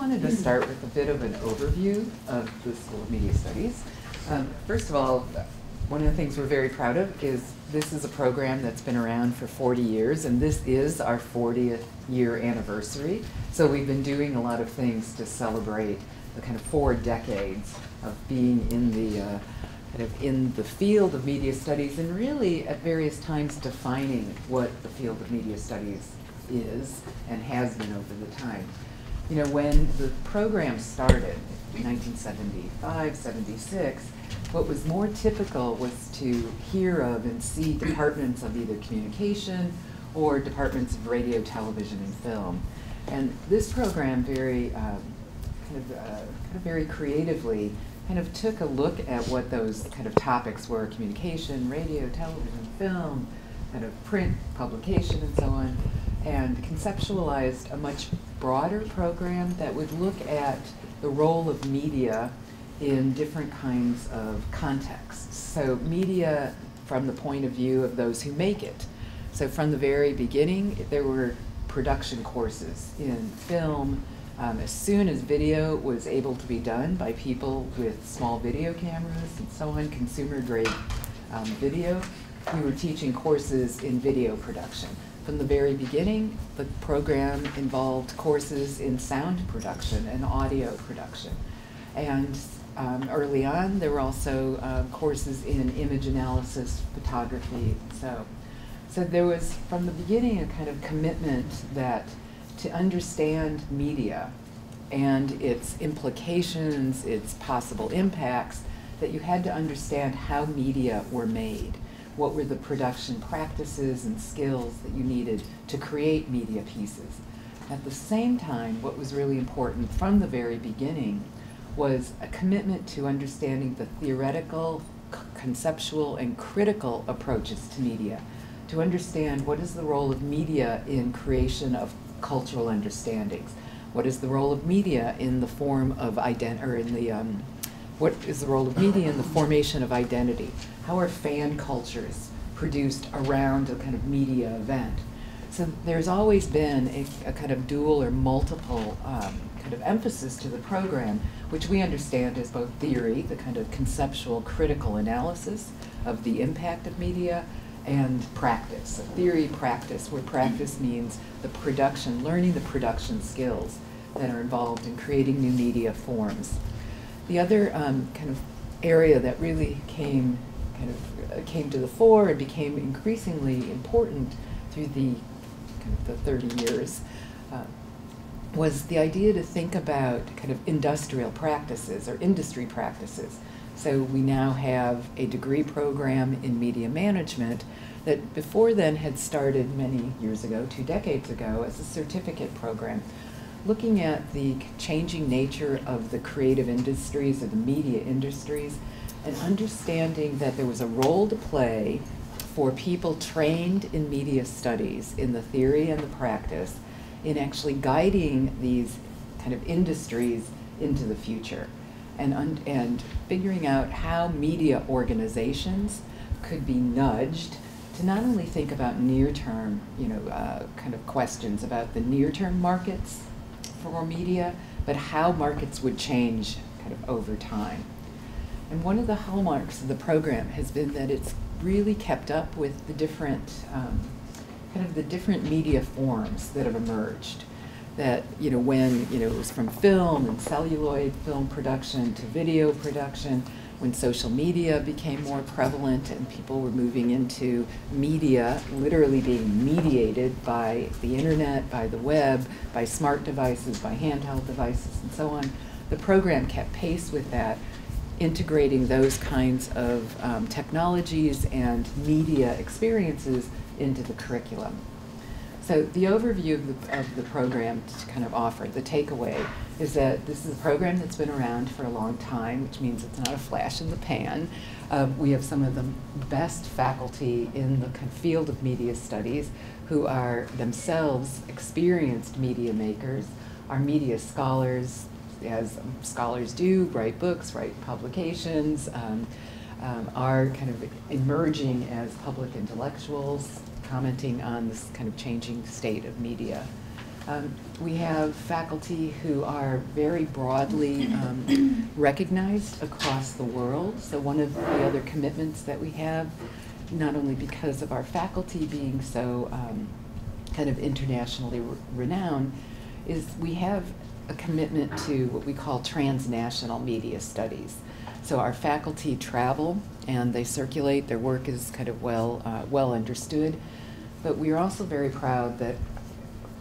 wanted to start with a bit of an overview of the School of Media Studies. Um, first of all, one of the things we're very proud of is this is a program that's been around for 40 years, and this is our 40th year anniversary. So we've been doing a lot of things to celebrate the kind of four decades of being in the uh, kind of in the field of media studies, and really at various times defining what the field of media studies is and has been over the time. You know, when the program started in 1975, 76, what was more typical was to hear of and see departments of either communication or departments of radio, television, and film. And this program very um, kind of uh, kind of very creatively kind of took a look at what those kind of topics were: communication, radio, television, film, kind of print, publication, and so on, and conceptualized a much broader program that would look at the role of media in different kinds of contexts. So, media from the point of view of those who make it. So, from the very beginning, there were production courses in film. Um, as soon as video was able to be done by people with small video cameras and so on, consumer grade um, video, we were teaching courses in video production. From the very beginning, the program involved courses in sound production and audio production. And um, early on, there were also uh, courses in image analysis, photography, so. So there was, from the beginning, a kind of commitment that to understand media and its implications, its possible impacts, that you had to understand how media were made. What were the production practices and skills that you needed to create media pieces? At the same time, what was really important from the very beginning was a commitment to understanding the theoretical, conceptual, and critical approaches to media, to understand what is the role of media in creation of cultural understandings, what is the role of media in the form of ident or in the um, what is the role of media in the formation of identity? How are fan cultures produced around a kind of media event? So there's always been a, a kind of dual or multiple um, kind of emphasis to the program, which we understand as both theory, the kind of conceptual critical analysis of the impact of media, and practice, a theory practice, where practice means the production, learning the production skills that are involved in creating new media forms. The other um, kind of area that really came kind of uh, came to the fore and became increasingly important through the kind of the 30 years uh, was the idea to think about kind of industrial practices or industry practices. So we now have a degree program in media management that before then had started many years ago, two decades ago, as a certificate program, looking at the changing nature of the creative industries or the media industries and understanding that there was a role to play for people trained in media studies in the theory and the practice in actually guiding these kind of industries into the future. And, and figuring out how media organizations could be nudged to not only think about near-term, you know, uh, kind of questions about the near-term markets for media, but how markets would change kind of over time. And one of the hallmarks of the program has been that it's really kept up with the different um, kind of the different media forms that have emerged. That, you know, when, you know, it was from film and celluloid film production to video production, when social media became more prevalent and people were moving into media, literally being mediated by the internet, by the web, by smart devices, by handheld devices, and so on, the program kept pace with that, integrating those kinds of um, technologies and media experiences into the curriculum. So the overview of the, of the program to kind of offer, the takeaway, is that this is a program that's been around for a long time, which means it's not a flash in the pan. Uh, we have some of the best faculty in the field of media studies who are themselves experienced media makers, are media scholars, as scholars do, write books, write publications, um, um, are kind of emerging as public intellectuals, commenting on this kind of changing state of media. Um, we have faculty who are very broadly um, recognized across the world. So one of the other commitments that we have, not only because of our faculty being so um, kind of internationally re renowned, is we have a commitment to what we call transnational media studies. So our faculty travel and they circulate. Their work is kind of well uh, well understood. But we are also very proud that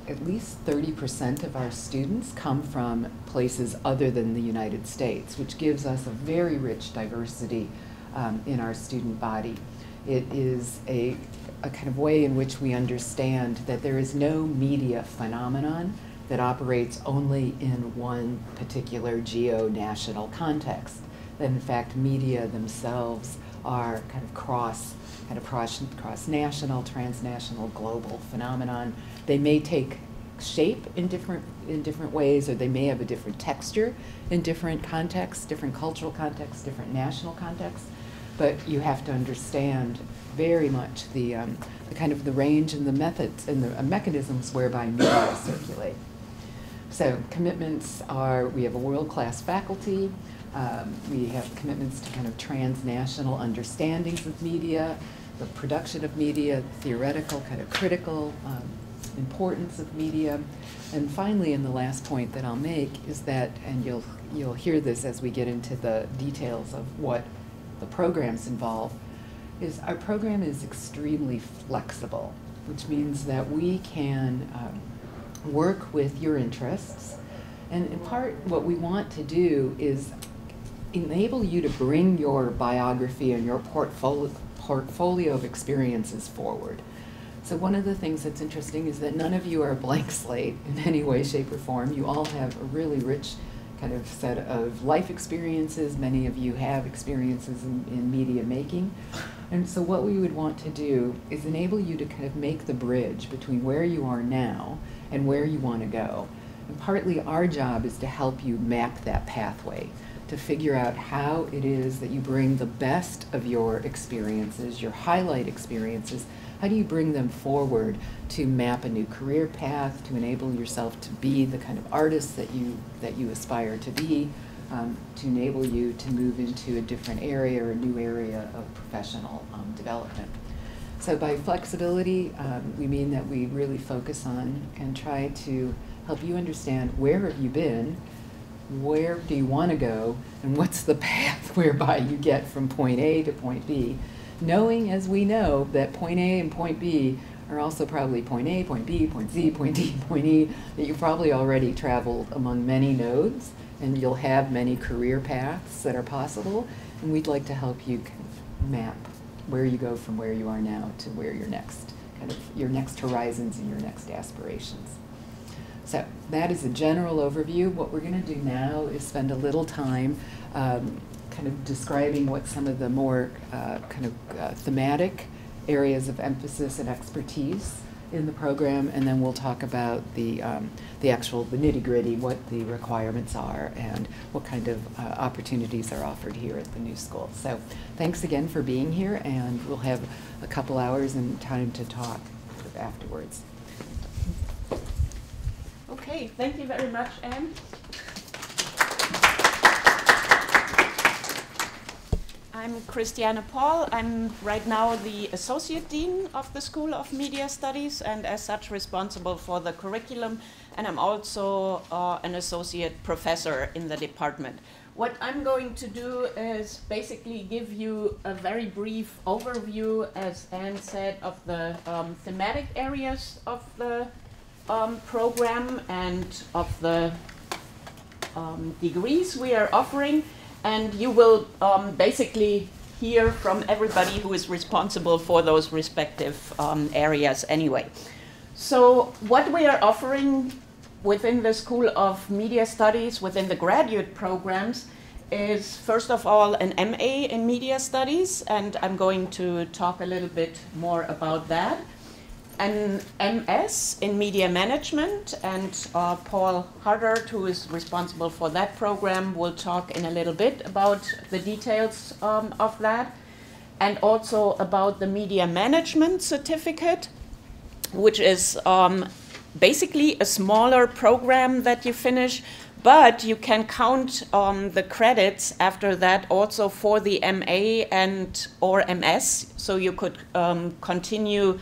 at least 30% of our students come from places other than the United States, which gives us a very rich diversity um, in our student body. It is a, a kind of way in which we understand that there is no media phenomenon that operates only in one particular geo-national context. That in fact media themselves are kind of cross kind of cross, cross national, transnational, global phenomenon. They may take shape in different in different ways, or they may have a different texture in different contexts, different cultural contexts, different national contexts. But you have to understand very much the, um, the kind of the range and the methods and the uh, mechanisms whereby media circulate. So commitments are we have a world-class faculty. Um, we have commitments to kind of transnational understandings of media, the production of media, theoretical, kind of critical um, importance of media. And finally, and the last point that I'll make is that, and you'll, you'll hear this as we get into the details of what the programs involve, is our program is extremely flexible, which means that we can um, work with your interests. And in part, what we want to do is enable you to bring your biography and your portfolio, portfolio of experiences forward. So one of the things that's interesting is that none of you are a blank slate in any way, shape, or form. You all have a really rich kind of set of life experiences. Many of you have experiences in, in media making. And so what we would want to do is enable you to kind of make the bridge between where you are now and where you want to go. And partly our job is to help you map that pathway to figure out how it is that you bring the best of your experiences, your highlight experiences, how do you bring them forward to map a new career path, to enable yourself to be the kind of artist that you, that you aspire to be, um, to enable you to move into a different area or a new area of professional um, development. So by flexibility, um, we mean that we really focus on and try to help you understand where have you been, where do you want to go, and what's the path whereby you get from point A to point B, knowing as we know that point A and point B are also probably point A, point B, point Z, point D, point E, that you probably already traveled among many nodes and you'll have many career paths that are possible. And we'd like to help you map where you go from where you are now to where your next kind of your next horizons and your next aspirations. So that is a general overview. What we're going to do now is spend a little time um, kind of describing what some of the more uh, kind of uh, thematic areas of emphasis and expertise in the program, and then we'll talk about the um, the actual the nitty gritty, what the requirements are, and what kind of uh, opportunities are offered here at the new school. So, thanks again for being here, and we'll have a couple hours and time to talk afterwards. Okay, thank you very much, Anne. I'm Christiane Paul. I'm right now the Associate Dean of the School of Media Studies and as such responsible for the curriculum and I'm also uh, an Associate Professor in the department. What I'm going to do is basically give you a very brief overview, as Anne said, of the um, thematic areas of the um, program and of the um, degrees we are offering and you will um, basically hear from everybody who is responsible for those respective um, areas anyway. So what we are offering within the School of Media Studies, within the graduate programs, is first of all an MA in Media Studies, and I'm going to talk a little bit more about that an MS in media management, and uh, Paul Hardart, who is responsible for that program, will talk in a little bit about the details um, of that, and also about the media management certificate, which is um, basically a smaller program that you finish, but you can count um, the credits after that also for the MA and or MS. So you could um, continue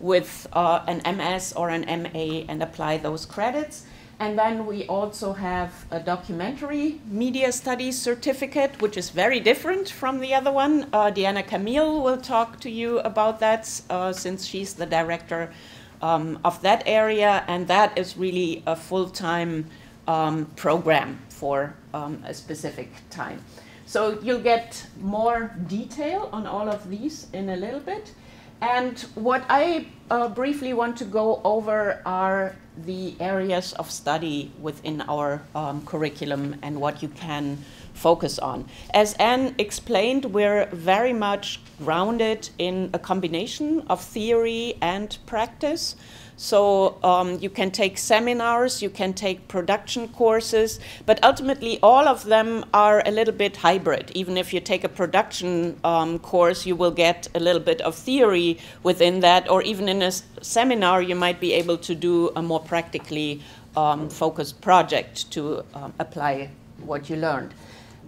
with uh, an MS or an MA and apply those credits. And then we also have a documentary media studies certificate, which is very different from the other one. Uh, Diana Camille will talk to you about that uh, since she's the director um, of that area, and that is really a full time um, program for um, a specific time. So you'll get more detail on all of these in a little bit. And what I uh, briefly want to go over are the areas of study within our um, curriculum and what you can focus on. As Anne explained, we're very much grounded in a combination of theory and practice. So um, you can take seminars, you can take production courses, but ultimately all of them are a little bit hybrid. Even if you take a production um, course, you will get a little bit of theory within that, or even in a seminar, you might be able to do a more practically um, focused project to um, apply what you learned.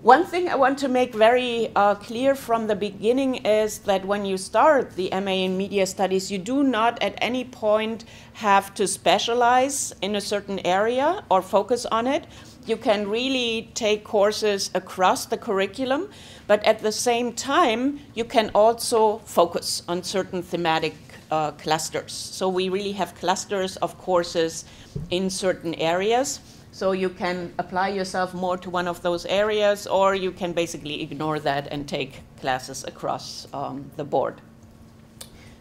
One thing I want to make very uh, clear from the beginning is that when you start the MA in Media Studies, you do not at any point have to specialize in a certain area or focus on it. You can really take courses across the curriculum, but at the same time, you can also focus on certain thematic uh, clusters. So we really have clusters of courses in certain areas. So you can apply yourself more to one of those areas, or you can basically ignore that and take classes across um, the board.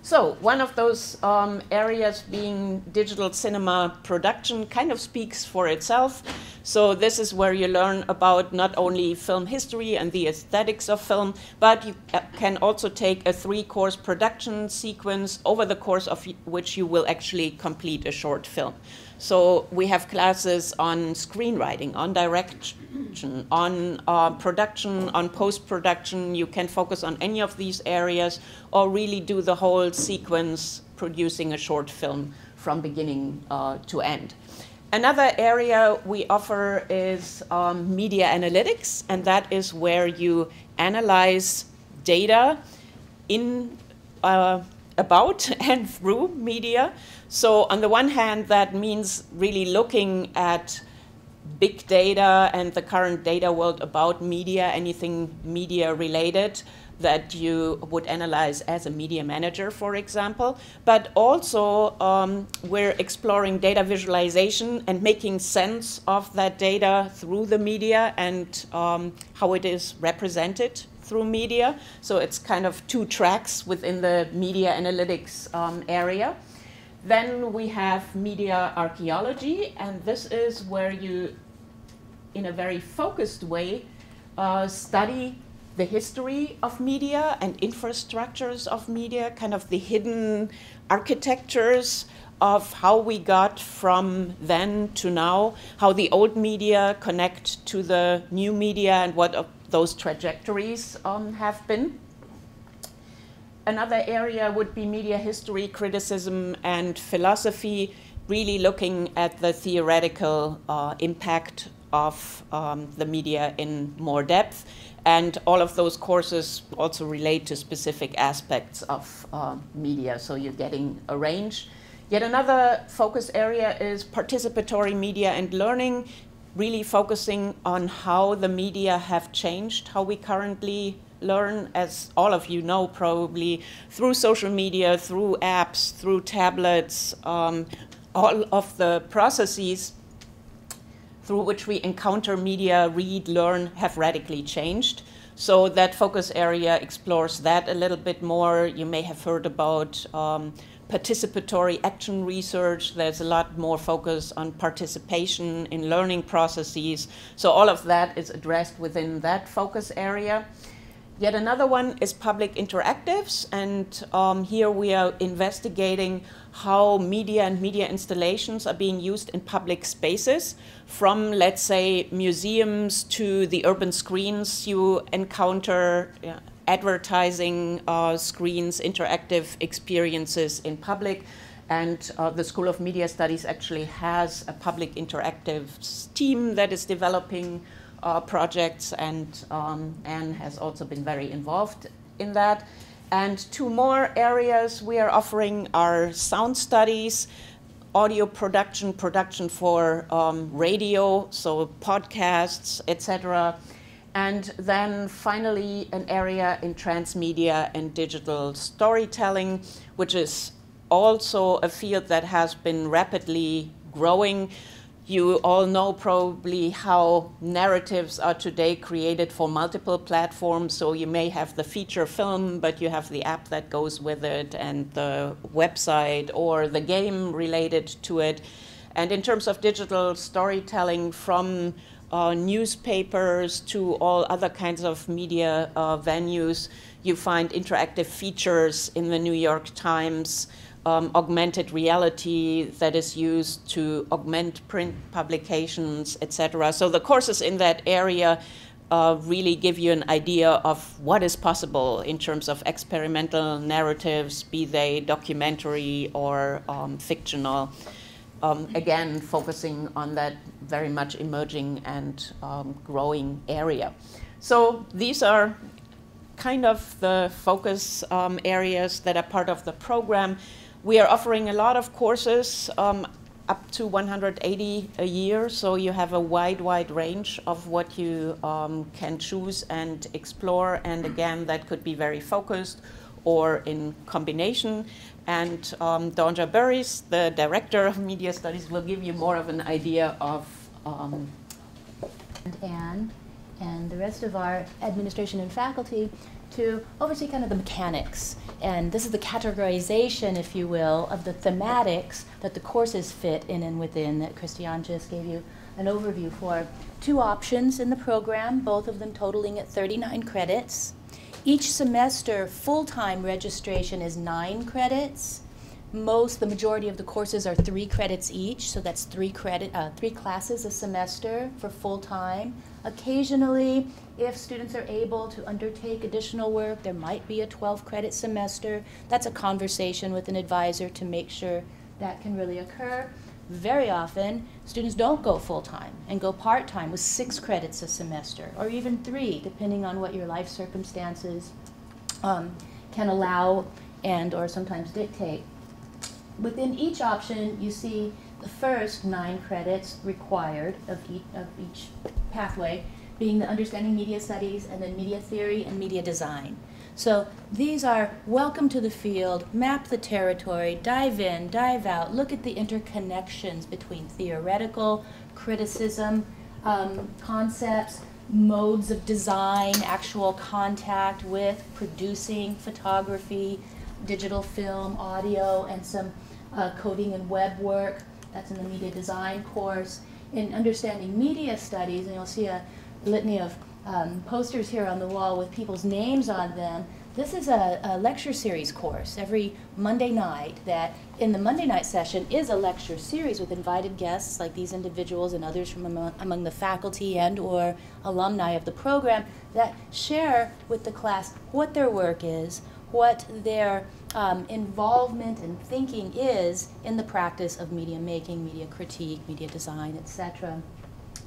So one of those um, areas being digital cinema production kind of speaks for itself. So this is where you learn about not only film history and the aesthetics of film, but you uh, can also take a three-course production sequence over the course of which you will actually complete a short film. So we have classes on screenwriting, on direction, on uh, production, on post-production. You can focus on any of these areas or really do the whole sequence producing a short film from beginning uh, to end. Another area we offer is um, media analytics, and that is where you analyze data in uh, about and through media. So, on the one hand, that means really looking at big data and the current data world about media, anything media related that you would analyze as a media manager, for example. But also, um, we're exploring data visualization and making sense of that data through the media and um, how it is represented through media. So it's kind of two tracks within the media analytics um, area. Then we have media archaeology, and this is where you, in a very focused way, uh, study the history of media and infrastructures of media, kind of the hidden architectures of how we got from then to now, how the old media connect to the new media, and what those trajectories um, have been. Another area would be media history, criticism, and philosophy, really looking at the theoretical uh, impact of um, the media in more depth. And all of those courses also relate to specific aspects of uh, media, so you're getting a range. Yet another focus area is participatory media and learning, really focusing on how the media have changed, how we currently learn, as all of you know probably, through social media, through apps, through tablets, um, all of the processes through which we encounter media, read, learn, have radically changed. So that focus area explores that a little bit more. You may have heard about um, participatory action research. There's a lot more focus on participation in learning processes. So all of that is addressed within that focus area. Yet another one is public interactives, and um, here we are investigating how media and media installations are being used in public spaces, from let's say museums to the urban screens you encounter advertising uh, screens, interactive experiences in public. And uh, the School of Media Studies actually has a public interactive team that is developing uh, projects, and um, Anne has also been very involved in that. And two more areas we are offering are sound studies, audio production, production for um, radio, so podcasts, etc. And then finally, an area in transmedia and digital storytelling, which is also a field that has been rapidly growing. You all know probably how narratives are today created for multiple platforms. So you may have the feature film, but you have the app that goes with it, and the website or the game related to it. And in terms of digital storytelling, from uh, newspapers to all other kinds of media uh, venues, you find interactive features in the New York Times um, augmented reality that is used to augment print publications, etc. So the courses in that area uh, really give you an idea of what is possible in terms of experimental narratives, be they documentary or um, fictional. Um, again, focusing on that very much emerging and um, growing area. So these are kind of the focus um, areas that are part of the program. We are offering a lot of courses, um, up to 180 a year, so you have a wide, wide range of what you um, can choose and explore. And again, that could be very focused or in combination. And um, Donja Burris, the director of media studies, will give you more of an idea of. Um, and Anne and the rest of our administration and faculty to oversee kind of the mechanics. And this is the categorization, if you will, of the thematics that the courses fit in and within that Christiane just gave you an overview for. Two options in the program, both of them totaling at 39 credits. Each semester, full-time registration is nine credits. Most, the majority of the courses are three credits each, so that's three credit, uh, three classes a semester for full-time. Occasionally, if students are able to undertake additional work, there might be a 12 credit semester. That's a conversation with an advisor to make sure that can really occur. Very often, students don't go full time and go part time with six credits a semester, or even three, depending on what your life circumstances um, can allow and or sometimes dictate. Within each option, you see the first nine credits required of each, of each pathway being the understanding media studies and then media theory and media design. So these are welcome to the field, map the territory, dive in, dive out, look at the interconnections between theoretical, criticism, um, concepts, modes of design, actual contact with producing photography, digital film, audio, and some uh, coding and web work. That's in the media design course. In understanding media studies, and you'll see a litany of um, posters here on the wall with people's names on them. This is a, a, lecture series course every Monday night that in the Monday night session is a lecture series with invited guests like these individuals and others from among, among the faculty and or alumni of the program that share with the class what their work is, what their um, involvement and thinking is in the practice of media making, media critique, media design, etc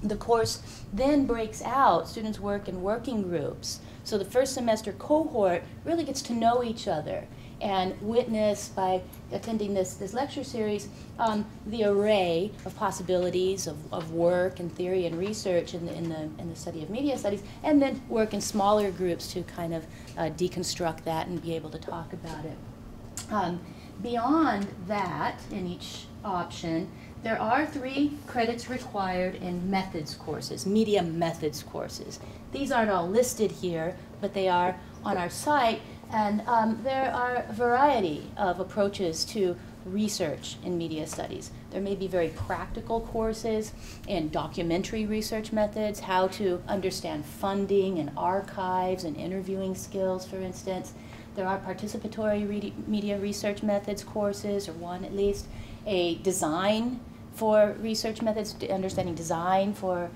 the course then breaks out. Students work in working groups. So the first semester cohort really gets to know each other and witness by attending this, this lecture series um, the array of possibilities of, of work and theory and research in the, in, the, in the study of media studies, and then work in smaller groups to kind of uh, deconstruct that and be able to talk about it. Um, beyond that, in each option, there are three credits required in methods courses, media methods courses. These aren't all listed here, but they are on our site. And um, there are a variety of approaches to research in media studies. There may be very practical courses in documentary research methods, how to understand funding and archives and interviewing skills, for instance. There are participatory media research methods courses, or one at least, a design for research methods, understanding design for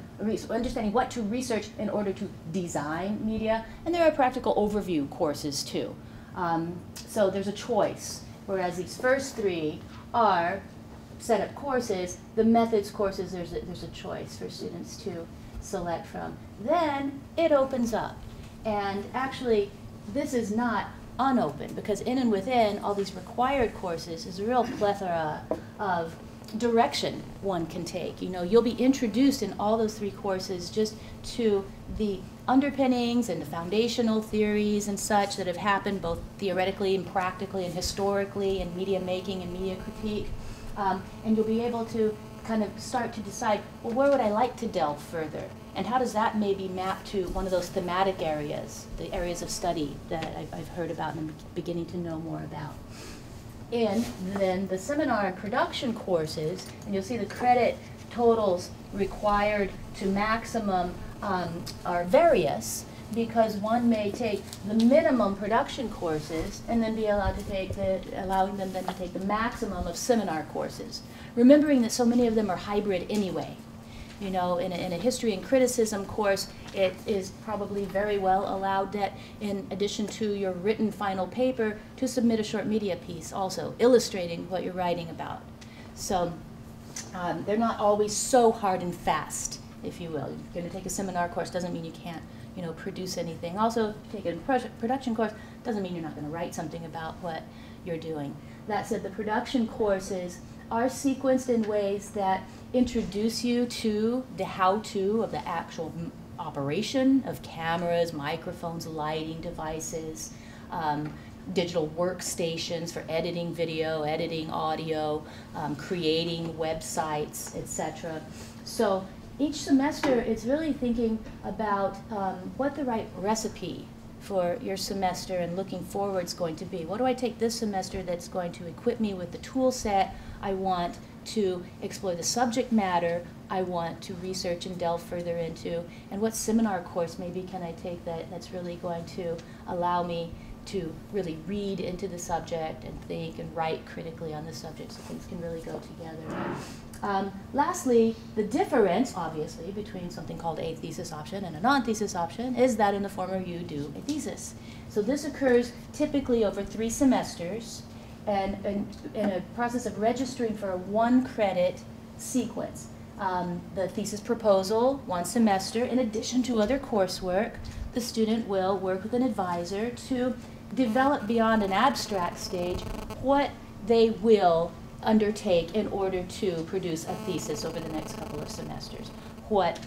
understanding what to research in order to design media, and there are practical overview courses too. Um, so there's a choice, whereas these first three are set up courses, the methods courses, there's a, there's a choice for students to select from. Then it opens up. And actually, this is not unopened because in and within all these required courses is a real plethora of direction one can take. You know, you'll be introduced in all those three courses just to the underpinnings and the foundational theories and such that have happened both theoretically and practically and historically in media making and media critique. Um, and you'll be able to kind of start to decide, well, where would I like to delve further? And how does that maybe map to one of those thematic areas, the areas of study that I've, I've heard about and I'm beginning to know more about? In then the seminar and production courses, and you'll see the credit totals required to maximum um, are various because one may take the minimum production courses and then be allowed to take the, allowing them then to take the maximum of seminar courses. Remembering that so many of them are hybrid anyway. You know, in a, in a history and criticism course, it is probably very well allowed that in addition to your written final paper, to submit a short media piece also, illustrating what you're writing about. So um, they're not always so hard and fast, if you will. You're going to take a seminar course doesn't mean you can't you know, produce anything. Also, take a production course doesn't mean you're not going to write something about what you're doing. That said, the production courses are sequenced in ways that introduce you to the how-to of the actual operation of cameras, microphones, lighting devices, um, digital workstations for editing video, editing audio, um, creating websites, etc. So each semester it's really thinking about um, what the right recipe for your semester and looking forward is going to be. What do I take this semester that's going to equip me with the tool set I want to explore the subject matter I want to research and delve further into, and what seminar course maybe can I take that, that's really going to allow me to really read into the subject and think and write critically on the subject so things can really go together. Um, lastly, the difference, obviously, between something called a thesis option and a non-thesis option is that in the former you do a thesis. So this occurs typically over three semesters and, in a process of registering for a one credit sequence. Um, the thesis proposal, one semester, in addition to other coursework, the student will work with an advisor to develop beyond an abstract stage what they will undertake in order to produce a thesis over the next couple of semesters. What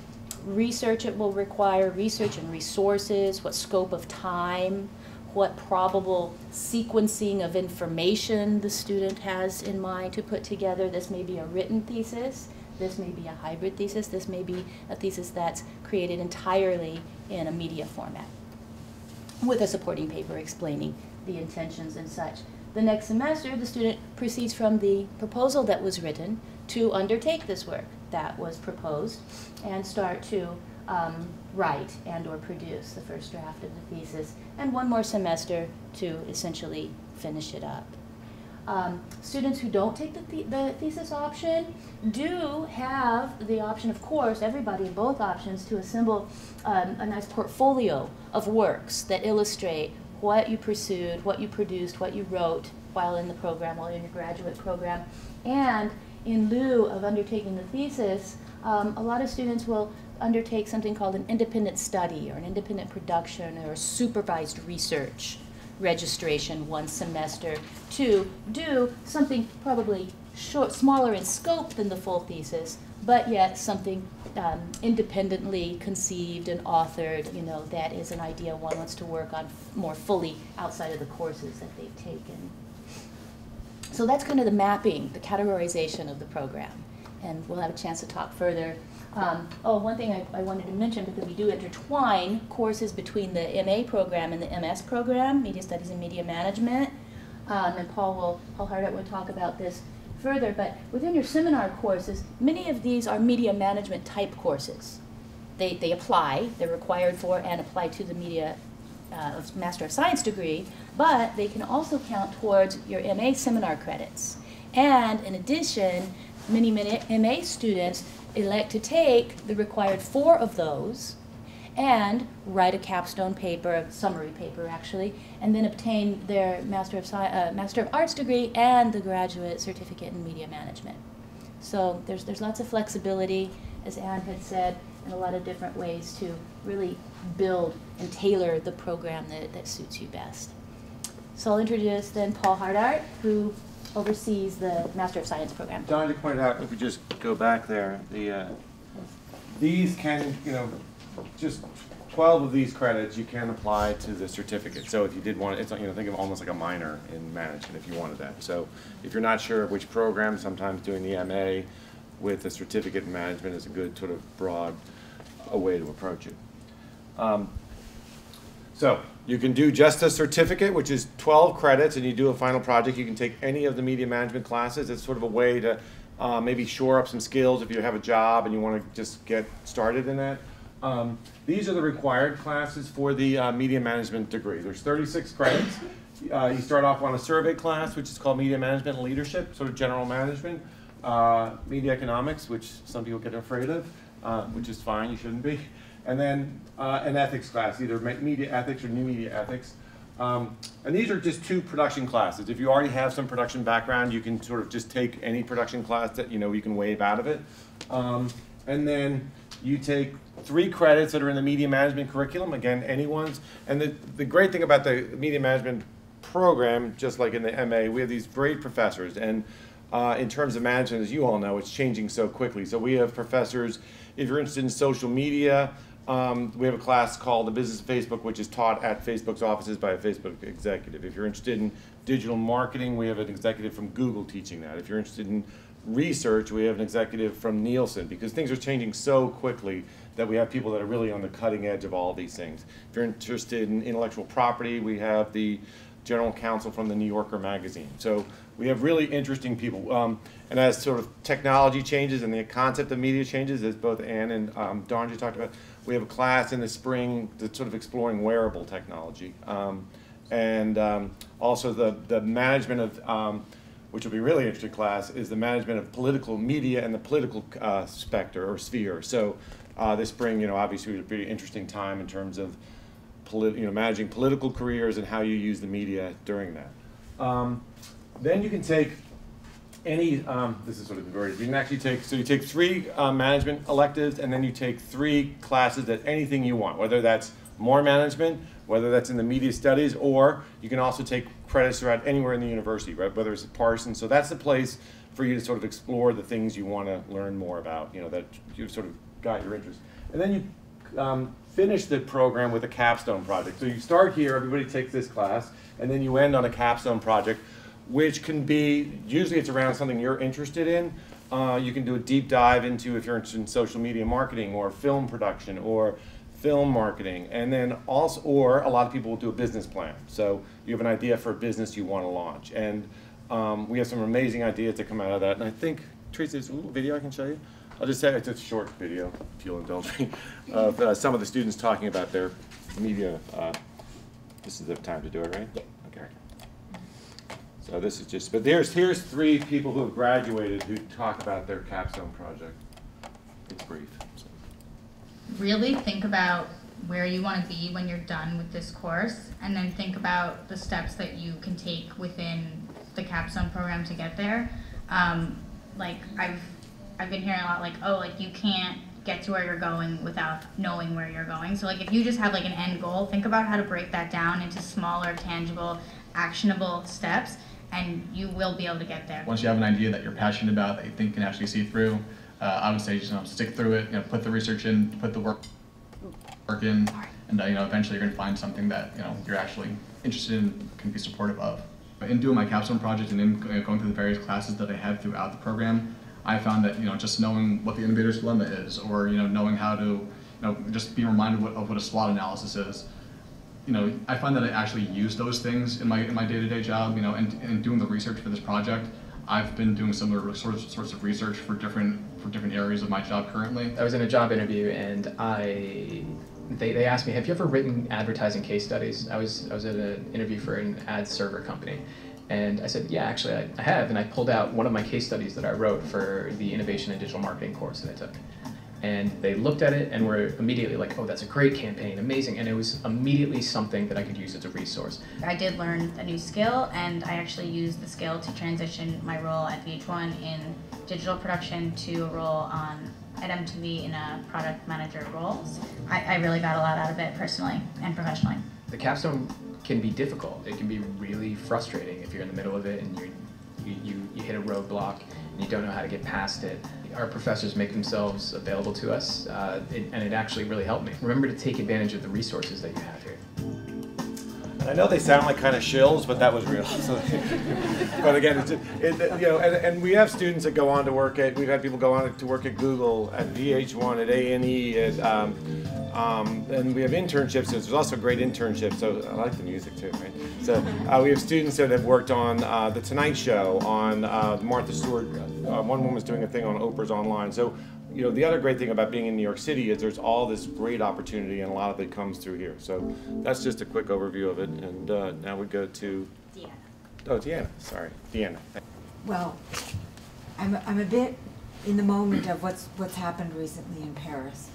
research it will require, research and resources, what scope of time, what probable sequencing of information the student has in mind to put together. This may be a written thesis, this may be a hybrid thesis, this may be a thesis that's created entirely in a media format with a supporting paper explaining the intentions and such. The next semester, the student proceeds from the proposal that was written to undertake this work that was proposed and start to um, write and or produce the first draft of the thesis and one more semester to essentially finish it up. Um, students who don't take the, th the thesis option do have the option, of course, everybody in both options, to assemble um, a nice portfolio of works that illustrate what you pursued, what you produced, what you wrote while in the program, while in your graduate program. And in lieu of undertaking the thesis, um, a lot of students will undertake something called an independent study or an independent production or supervised research registration one semester to do something probably short, smaller in scope than the full thesis, but yet something um, independently conceived and authored, you know, that is an idea one wants to work on more fully outside of the courses that they've taken. So that's kind of the mapping, the categorization of the program. And we'll have a chance to talk further. Um, oh, one thing I, I, wanted to mention, because we do intertwine courses between the MA program and the MS program, Media Studies and Media Management. Um, and Paul will, Paul Hardart will talk about this further, but within your seminar courses, many of these are media management type courses. They, they apply, they're required for and apply to the media uh, Master of Science degree, but they can also count towards your MA seminar credits. And in addition, many, many MA students elect to take the required four of those and write a capstone paper, a summary paper actually, and then obtain their Master of, Sci- uh, Master of Arts degree and the graduate certificate in media management. So there's, there's lots of flexibility, as Anne had said, and a lot of different ways to really build and tailor the program that, that suits you best. So I'll introduce then Paul Hardart, who oversees the Master of Science program. Don, you pointed out, if we just go back there, the, uh, these can, you know, just twelve of these credits you can apply to the certificate. So if you did want, it's, you know, think of almost like a minor in management if you wanted that. So if you're not sure of which program, sometimes doing the MA with a certificate in management is a good sort of broad, a way to approach it. Um, so you can do just a certificate, which is 12 credits, and you do a final project. You can take any of the media management classes. It's sort of a way to uh, maybe shore up some skills if you have a job and you want to just get started in that. Um, these are the required classes for the uh, media management degree. There's 36 credits. Uh, you start off on a survey class, which is called media management and leadership, sort of general management. Uh, media economics, which some people get afraid of, uh, which is fine, you shouldn't be and then uh, an ethics class, either media ethics or new media ethics. Um, and these are just two production classes. If you already have some production background, you can sort of just take any production class that you know you can waive out of it. Um, and then you take three credits that are in the media management curriculum. Again, anyone's. And the, the great thing about the media management program, just like in the MA, we have these great professors. And uh, in terms of management, as you all know, it's changing so quickly. So we have professors, if you're interested in social media, um, we have a class called The Business of Facebook, which is taught at Facebook's offices by a Facebook executive. If you're interested in digital marketing, we have an executive from Google teaching that. If you're interested in research, we have an executive from Nielsen, because things are changing so quickly that we have people that are really on the cutting edge of all these things. If you're interested in intellectual property, we have the general counsel from the New Yorker magazine. So we have really interesting people. Um, and as sort of technology changes and the concept of media changes, as both Anne and um, just talked about, we have a class in the spring that's sort of exploring wearable technology. Um, and um, also the, the management of, um, which will be really interesting class, is the management of political media and the political uh, specter or sphere. So uh, this spring, you know, obviously was a pretty interesting time in terms of polit- you know, managing political careers and how you use the media during that. Um, then you can take any, um, this is sort of inverted, you can actually take, so you take three uh, management electives and then you take three classes at anything you want, whether that's more management, whether that's in the media studies, or you can also take credits throughout anywhere in the university, right? Whether it's at Parsons. So that's the place for you to sort of explore the things you want to learn more about, you know, that you've sort of got your interest. And then you um, finish the program with a capstone project. So you start here, everybody takes this class, and then you end on a capstone project which can be, usually it's around something you're interested in. Uh, you can do a deep dive into if you're interested in social media marketing or film production or film marketing. And then also, or a lot of people will do a business plan. So you have an idea for a business you want to launch. And um, we have some amazing ideas that come out of that. And I think, Teresa, there's a little video I can show you. I'll just say it's a short video, if you'll indulge me, of uh, some of the students talking about their media. Uh, this is the time to do it, right? Yeah. Okay. So this is just, but there's, here's three people who have graduated who talk about their capstone project. It's brief. so. really think about where you want to be when you're done with this course and then think about the steps that you can take within the capstone program to get there um, like i've i've been hearing a lot like oh like you can't get to where you're going without knowing where you're going. So like if you just have like an end goal think about how to break that down into smaller tangible actionable steps and you will be able to get there. Once you have an idea that you're passionate about that you think can actually see through uh, i would say just you know, stick through it you know put the research in put the work work in and uh, you know eventually you're going to find something that you know you're actually interested in can be supportive of. In doing my capstone project and in uh, going through the various classes that i had throughout the program i found that you know just knowing what the innovator's dilemma is or you know knowing how to you know just being reminded what, of what a SWOT analysis is you know, I find that I actually use those things in my in my day-to-day job. You know, and, and doing the research for this project, I've been doing similar sorts sorts of research for different for different areas of my job currently. I was in a job interview and I they, they asked me, have you ever written advertising case studies? I was I was at an interview for an ad server company. And I said, yeah, actually I, I have. And I pulled out one of my case studies that I wrote for the innovation and digital marketing course that I took. and they looked at it and were immediately like, oh, that's a great campaign, amazing. And it was immediately something that I could use as a resource. I did learn a new skill, and I actually used the skill to transition my role at VH1 in digital production to a role on at MTV in a product manager role. I, I really got a lot out of it personally and professionally. The capstone can be difficult. It can be really frustrating if you're in the middle of it and you, you, you hit a roadblock and you don't know how to get past it. Our professors make themselves available to us, uh, it, and it actually really helped me. Remember to take advantage of the resources that you have here. I know they sound like kind of shills, but that was real. So, but again, it's, it, you know, and, and we have students that go on to work at. We've had people go on to work at Google, at VH1, at A and E, at um, um, and we have internships. There's also great internships. So I like the music too, right? So uh, we have students that have worked on uh, the Tonight Show, on uh, Martha Stewart. Uh, one woman's doing a thing on Oprah's online. So you know, the other great thing about being in New York City is there's all this great opportunity, and a lot of it comes through here. So that's just a quick overview of it. And uh, now we go to Deanna. oh, Deanna. Sorry, Deanna. Well, I'm, I'm a bit in the moment of what's, what's happened recently in Paris.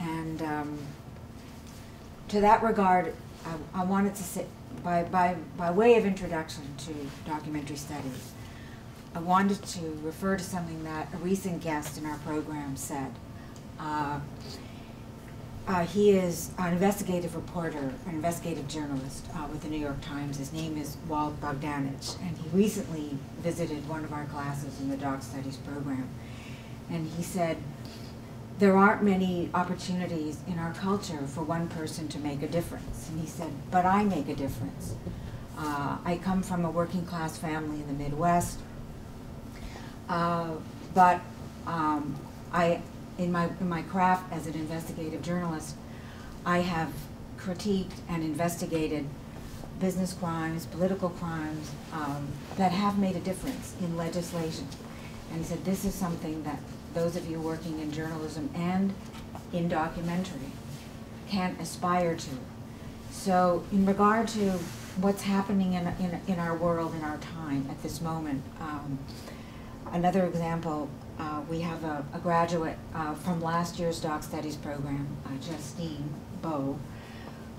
And um, to that regard, I, I wanted to say, by, by, by way of introduction to documentary studies, I wanted to refer to something that a recent guest in our program said. Uh, uh, he is an investigative reporter, an investigative journalist uh, with the New York Times. His name is Walt Bogdanich, and he recently visited one of our classes in the Doc Studies program. And he said, there aren't many opportunities in our culture for one person to make a difference. And he said, but I make a difference. Uh, I come from a working class family in the Midwest. Uh, but um, I, in my, in my craft as an investigative journalist, I have critiqued and investigated business crimes, political crimes um, that have made a difference in legislation. And he said, this is something that those of you working in journalism and in documentary can aspire to. So in regard to what's happening in, in, in our world, in our time, at this moment, um, Another example, uh, we have a, a graduate uh, from last year's Doc Studies program, uh, Justine Bow,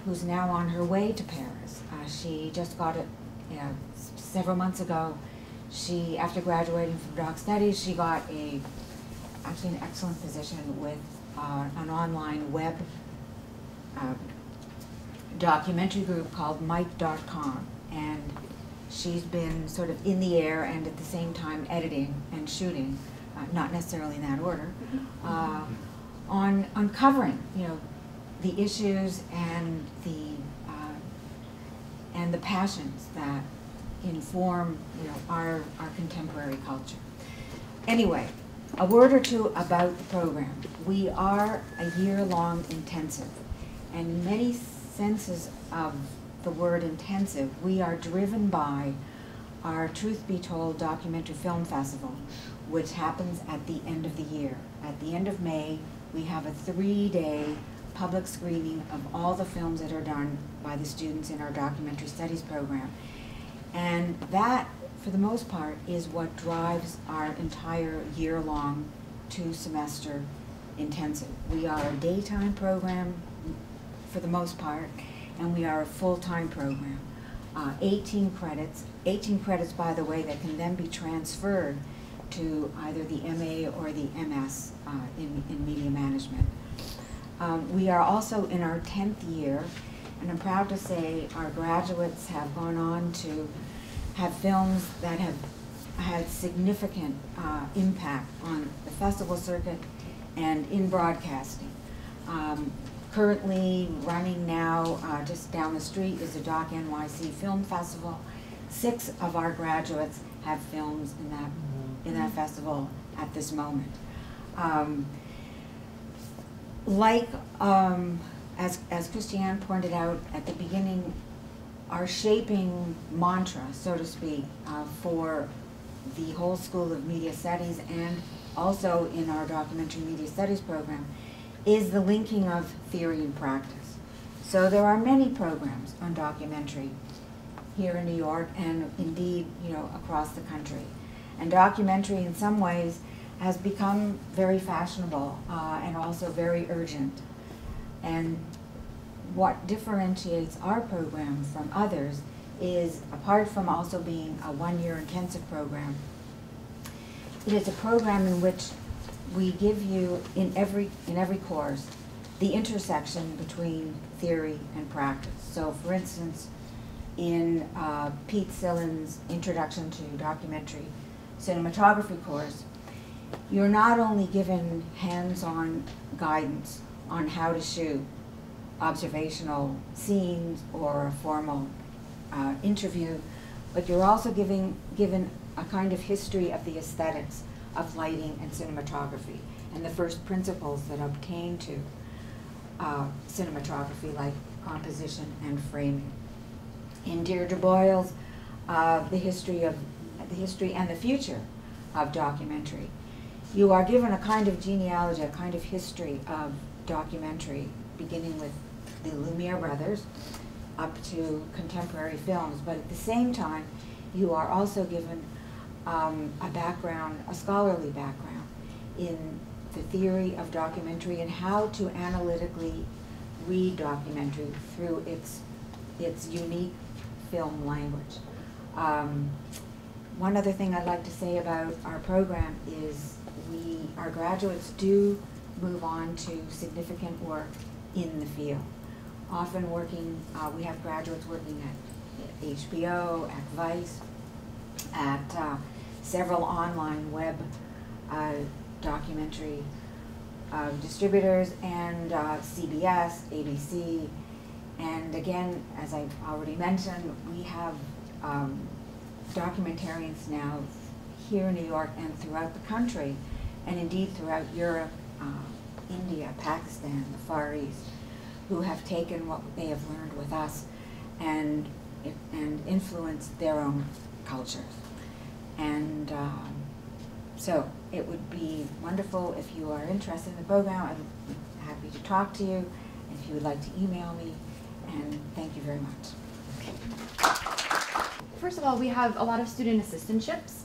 who's now on her way to Paris. Uh, she just got it you know, several months ago. She, after graduating from Doc Studies, she got a actually an excellent position with uh, an online web uh, documentary group called Mic.com. And she's been sort of in the air and at the same time editing and shooting, uh, not necessarily in that order, uh, on uncovering, you know, the issues and the uh, and the passions that inform, you know, our our contemporary culture. Anyway, a word or two about the program. We are a year-long intensive, and in many senses of the word intensive, we are driven by our Truth Be Told Documentary Film Festival, which happens at the end of the year. At the end of May, we have a three-day public screening of all the films that are done by the students in our documentary studies program. And that, for the most part, is what drives our entire year-long two-semester intensive. We are a daytime program for the most part, and we are a full-time program. Uh, 18 credits, 18 credits, by the way, that can then be transferred to either the MA or the MS uh, in, in media management. Um, we are also in our 10th year, and I'm proud to say our graduates have gone on to have films that have had significant uh, impact on the festival circuit and in broadcasting. Um, currently running now uh, just down the street is the Doc NYC Film Festival. Six of our graduates have films in that in that festival at this moment. Um, like um, as as Christiane pointed out at the beginning, our shaping mantra, so to speak, uh, for the whole School of Media Studies and also in our documentary media studies program is the linking of theory and practice. So there are many programs on documentary here in New York and indeed, you know, across the country. And documentary in some ways has become very fashionable uh, and also very urgent. And what differentiates our program from others is, apart from also being a one-year intensive program, it is a program in which we give you in every in every course the intersection between theory and practice. So, for instance, in uh, Pete Sillen's Introduction to Documentary Cinematography course, you're not only given hands-on guidance on how to shoot observational scenes or a formal uh, interview, but you're also giving, given a kind of history of the aesthetics of lighting and cinematography and the first principles that obtain to uh, cinematography like composition and framing. In Deirdre Boyle's uh, The History of the History and the Future of Documentary, you are given a kind of genealogy, a kind of history of documentary, beginning with the Lumiere brothers up to contemporary films. But at the same time, you are also given um, a background, a scholarly background in the theory of documentary and how to analytically read documentary through its, its unique film language. Um, one other thing I'd like to say about our program is we, our graduates do move on to significant work in the field. Often working, uh, we have graduates working at HBO, at Vice, at uh, several online web uh, documentary uh, distributors and uh, CBS, ABC, and again, as I've already mentioned, we have um, documentarians now here in New York and throughout the country, and indeed throughout Europe, uh, India, Pakistan, the Far East, who have taken what they have learned with us and, and influenced their own cultures. And um, so it would be wonderful if you are interested in the program. I'm happy to talk to you. If you would like to email me, and thank you very much. First of all, we have a lot of student assistantships.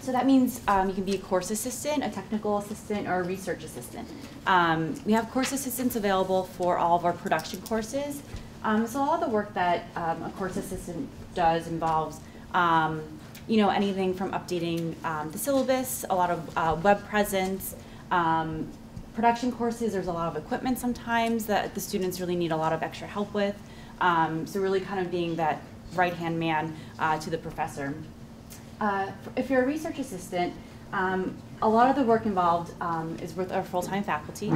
So that means um, you can be a course assistant, a technical assistant, or a research assistant. Um, we have course assistants available for all of our production courses. Um, so all the work that um, a course assistant does involves, um, you know, anything from updating um, the syllabus, a lot of uh, web presence, production courses. There's a lot of equipment sometimes that the students really need a lot of extra help with. so really kind of being that right-hand man uh, to the professor. Uh, if you're a research assistant, um, a lot of the work involved um, is with our full-time faculty.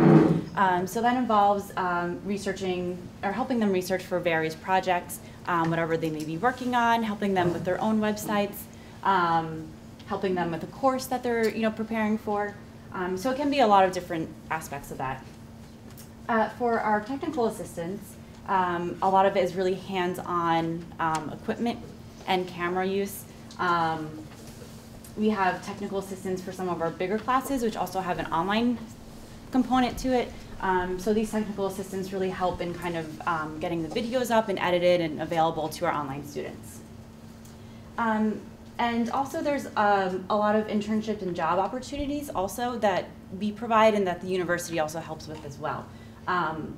Um, so that involves um, researching or helping them research for various projects, um, whatever they may be working on, helping them with their own websites, um, helping them with a course that they're you know preparing for. so it can be a lot of different aspects of that. Uh, for our technical assistants, a lot of it is really hands-on equipment and camera use. Um, we have technical assistance for some of our bigger classes, which also have an online component to it. Um, so these technical assistants really help in kind of um, getting the videos up and edited and available to our online students. Um, and also there's um, a lot of internship and job opportunities also that we provide and that the university also helps with as well. Um,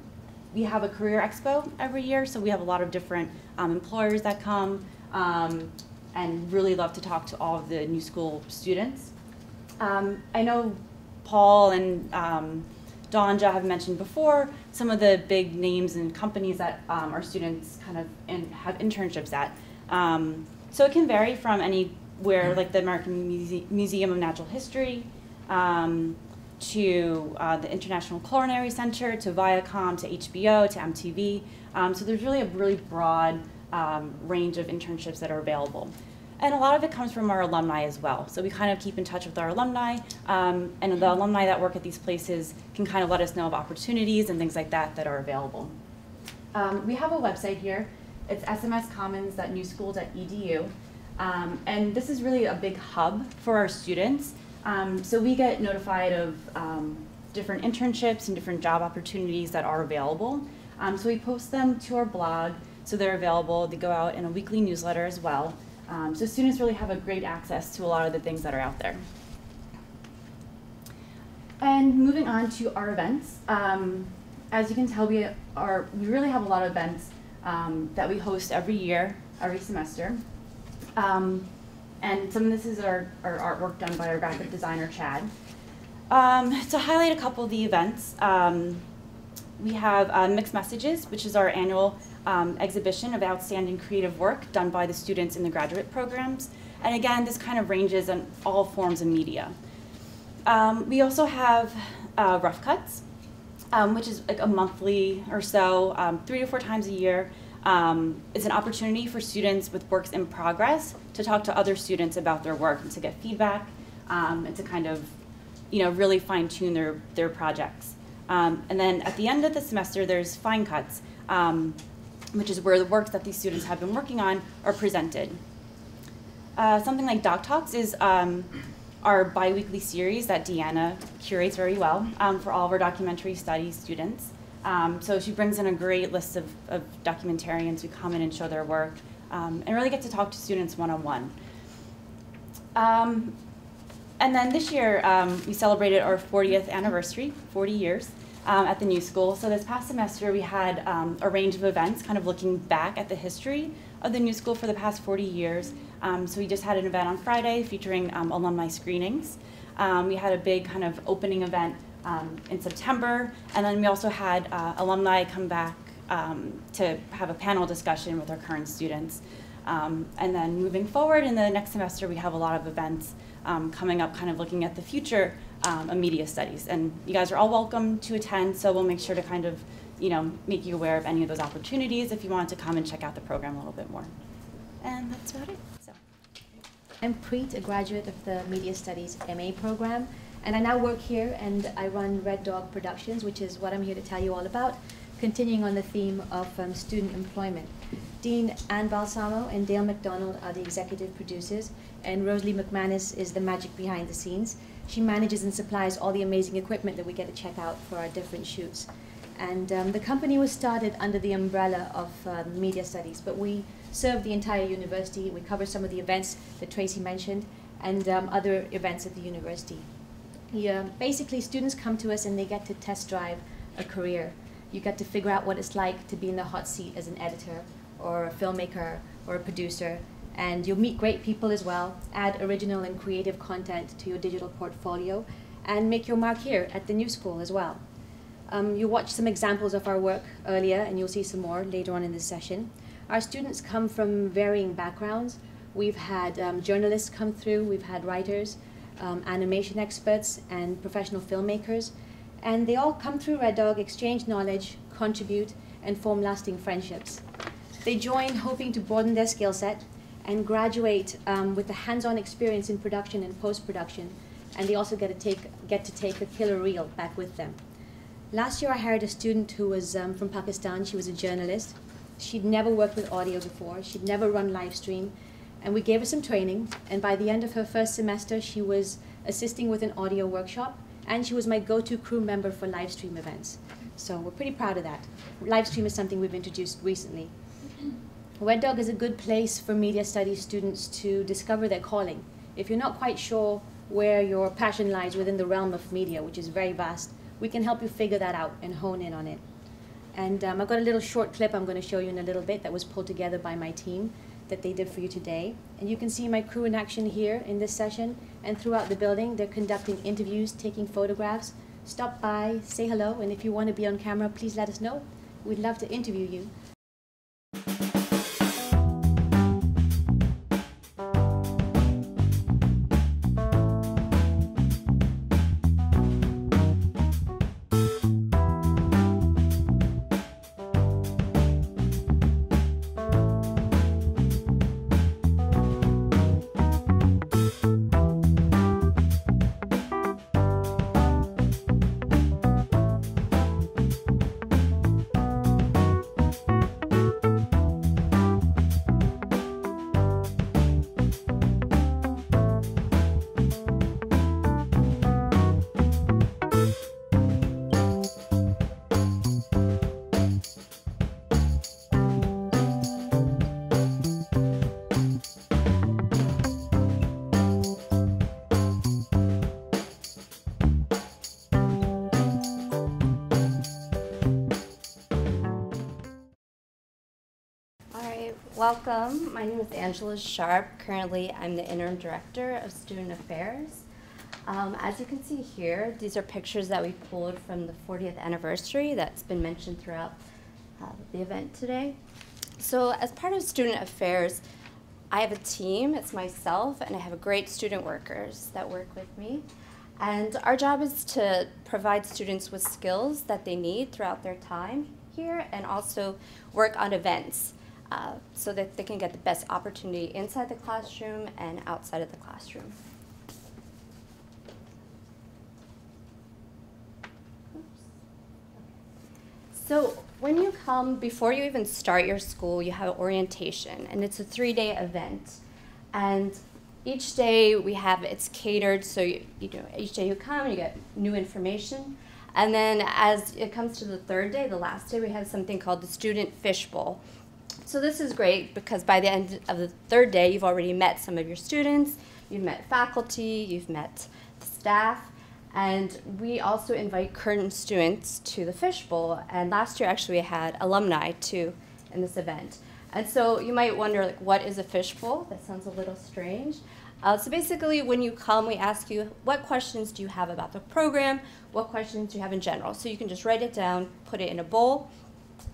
we have a career expo every year, so we have a lot of different um, employers that come and really love to talk to all of the new school students. Um, I know Paul and um, Donja have mentioned before some of the big names and companies that um, our students kind of in, have internships at. So it can vary from anywhere like the American Muse Museum of Natural History um, to uh, the International Culinary Center to Viacom to HBO to MTV. Um, so there's really a really broad um, range of internships that are available. And a lot of it comes from our alumni as well. So we kind of keep in touch with our alumni, um, and the alumni that work at these places can kind of let us know of opportunities and things like that that are available. Um, we have a website here. It's smscommons.newschool.edu. Um, and this is really a big hub for our students. Um, so we get notified of um, different internships and different job opportunities that are available. Um, so we post them to our blog so they're available. They go out in a weekly newsletter as well. Um, so students really have a great access to a lot of the things that are out there. And moving on to our events, um, as you can tell, we are we really have a lot of events um, that we host every year, every semester. Um, and some of this is our, our artwork done by our graphic designer, Chad. Um, to highlight a couple of the events, um, we have uh, Mixed Messages, which is our annual um, exhibition of outstanding creative work done by the students in the graduate programs. And again, this kind of ranges on all forms of media. Um, we also have uh, Rough Cuts, um, which is like a monthly or so, um, three to four times a year. Um, it's an opportunity for students with works in progress to talk to other students about their work and to get feedback um, and to kind of, you know, really fine tune their, their projects. Um, and then at the end of the semester, there's fine cuts, um, which is where the works that these students have been working on are presented. Uh, something like Doc Talks is our biweekly series that Deanna curates very well um, for all of our documentary studies students. Um, so she brings in a great list of, of, documentarians who come in and show their work um, and really get to talk to students one-on-one. Um, and then this year, um, we celebrated our 40th anniversary, 40 years, um, at the New School. So this past semester, we had a range of events kind of looking back at the history of the New School for the past 40 years. So we just had an event on Friday featuring alumni screenings. we had a big kind of opening event um, in September. And then we also had uh, alumni come back um, to have a panel discussion with our current students. Um, and then moving forward in the next semester, we have a lot of events um, coming up, kind of looking at the future um, of media studies. And you guys are all welcome to attend, so we'll make sure to kind of, you know, make you aware of any of those opportunities if you want to come and check out the program a little bit more. And that's about it. I'm Preet, a graduate of the Media Studies MA program. And I now work here and I run Red Dog Productions, which is what I'm here to tell you all about, continuing on the theme of um, student employment. Dean Anne Balsamo and Dale McDonald are the executive producers, and Rosalie McManus is the magic behind the scenes. She manages and supplies all the amazing equipment that we get to check out for our different shoots. And um, the company was started under the umbrella of uh, media studies, but we serve the entire university. We cover some of the events that Tracy mentioned and um, other events at the university. Yeah, basically students come to us and they get to test drive a career. You get to figure out what it's like to be in the hot seat as an editor or a filmmaker or a producer. And you'll meet great people as well, add original and creative content to your digital portfolio, and make your mark here at the New School as well. Um, you watched some examples of our work earlier, and you'll see some more later on in this session. Our students come from varying backgrounds. We've had um, journalists come through, we've had writers, um, animation experts and professional filmmakers. And they all come through Red Dog, exchange knowledge, contribute, and form lasting friendships. They join hoping to broaden their skill set and graduate um, with a hands-on experience in production and post-production. And they also get to take, get to take a killer reel back with them. Last year I hired a student who was um, from Pakistan. She was a journalist. She'd never worked with audio before. She'd never run live stream and we gave her some training. And by the end of her first semester, she was assisting with an audio workshop, and she was my go-to crew member for live stream events. So we're pretty proud of that. Live stream is something we've introduced recently. Red Dog is a good place for media studies students to discover their calling. If you're not quite sure where your passion lies within the realm of media, which is very vast, we can help you figure that out and hone in on it. And um, I've got a little short clip I'm going to show you in a little bit that was pulled together by my team that they did for you today. And you can see my crew in action here in this session and throughout the building. They're conducting interviews, taking photographs. Stop by, say hello, and if you want to be on camera, please let us know. We'd love to interview you. My name is Angela Sharp. Currently, I'm the interim director of student affairs. Um, as you can see here, these are pictures that we pulled from the 40th anniversary that's been mentioned throughout uh, the event today. So, as part of student affairs, I have a team. It's myself, and I have a great student workers that work with me. And our job is to provide students with skills that they need throughout their time here and also work on events uh, so that they can get the best opportunity inside the classroom and outside of the classroom. So when you come, before you even start your school, you have orientation, and it's a three-day event. And each day we have it's catered so you, you know each day you come you get new information and then as it comes to the third day the last day we have something called the student fishbowl so this is great because by the end of the third day you've already met some of your students you've met faculty you've met staff and we also invite current students to the fishbowl and last year actually we had alumni too in this event and so you might wonder, like, what is a fishbowl? That sounds a little strange. Uh, so basically, when you come, we ask you, what questions do you have about the program? What questions do you have in general? So you can just write it down, put it in a bowl,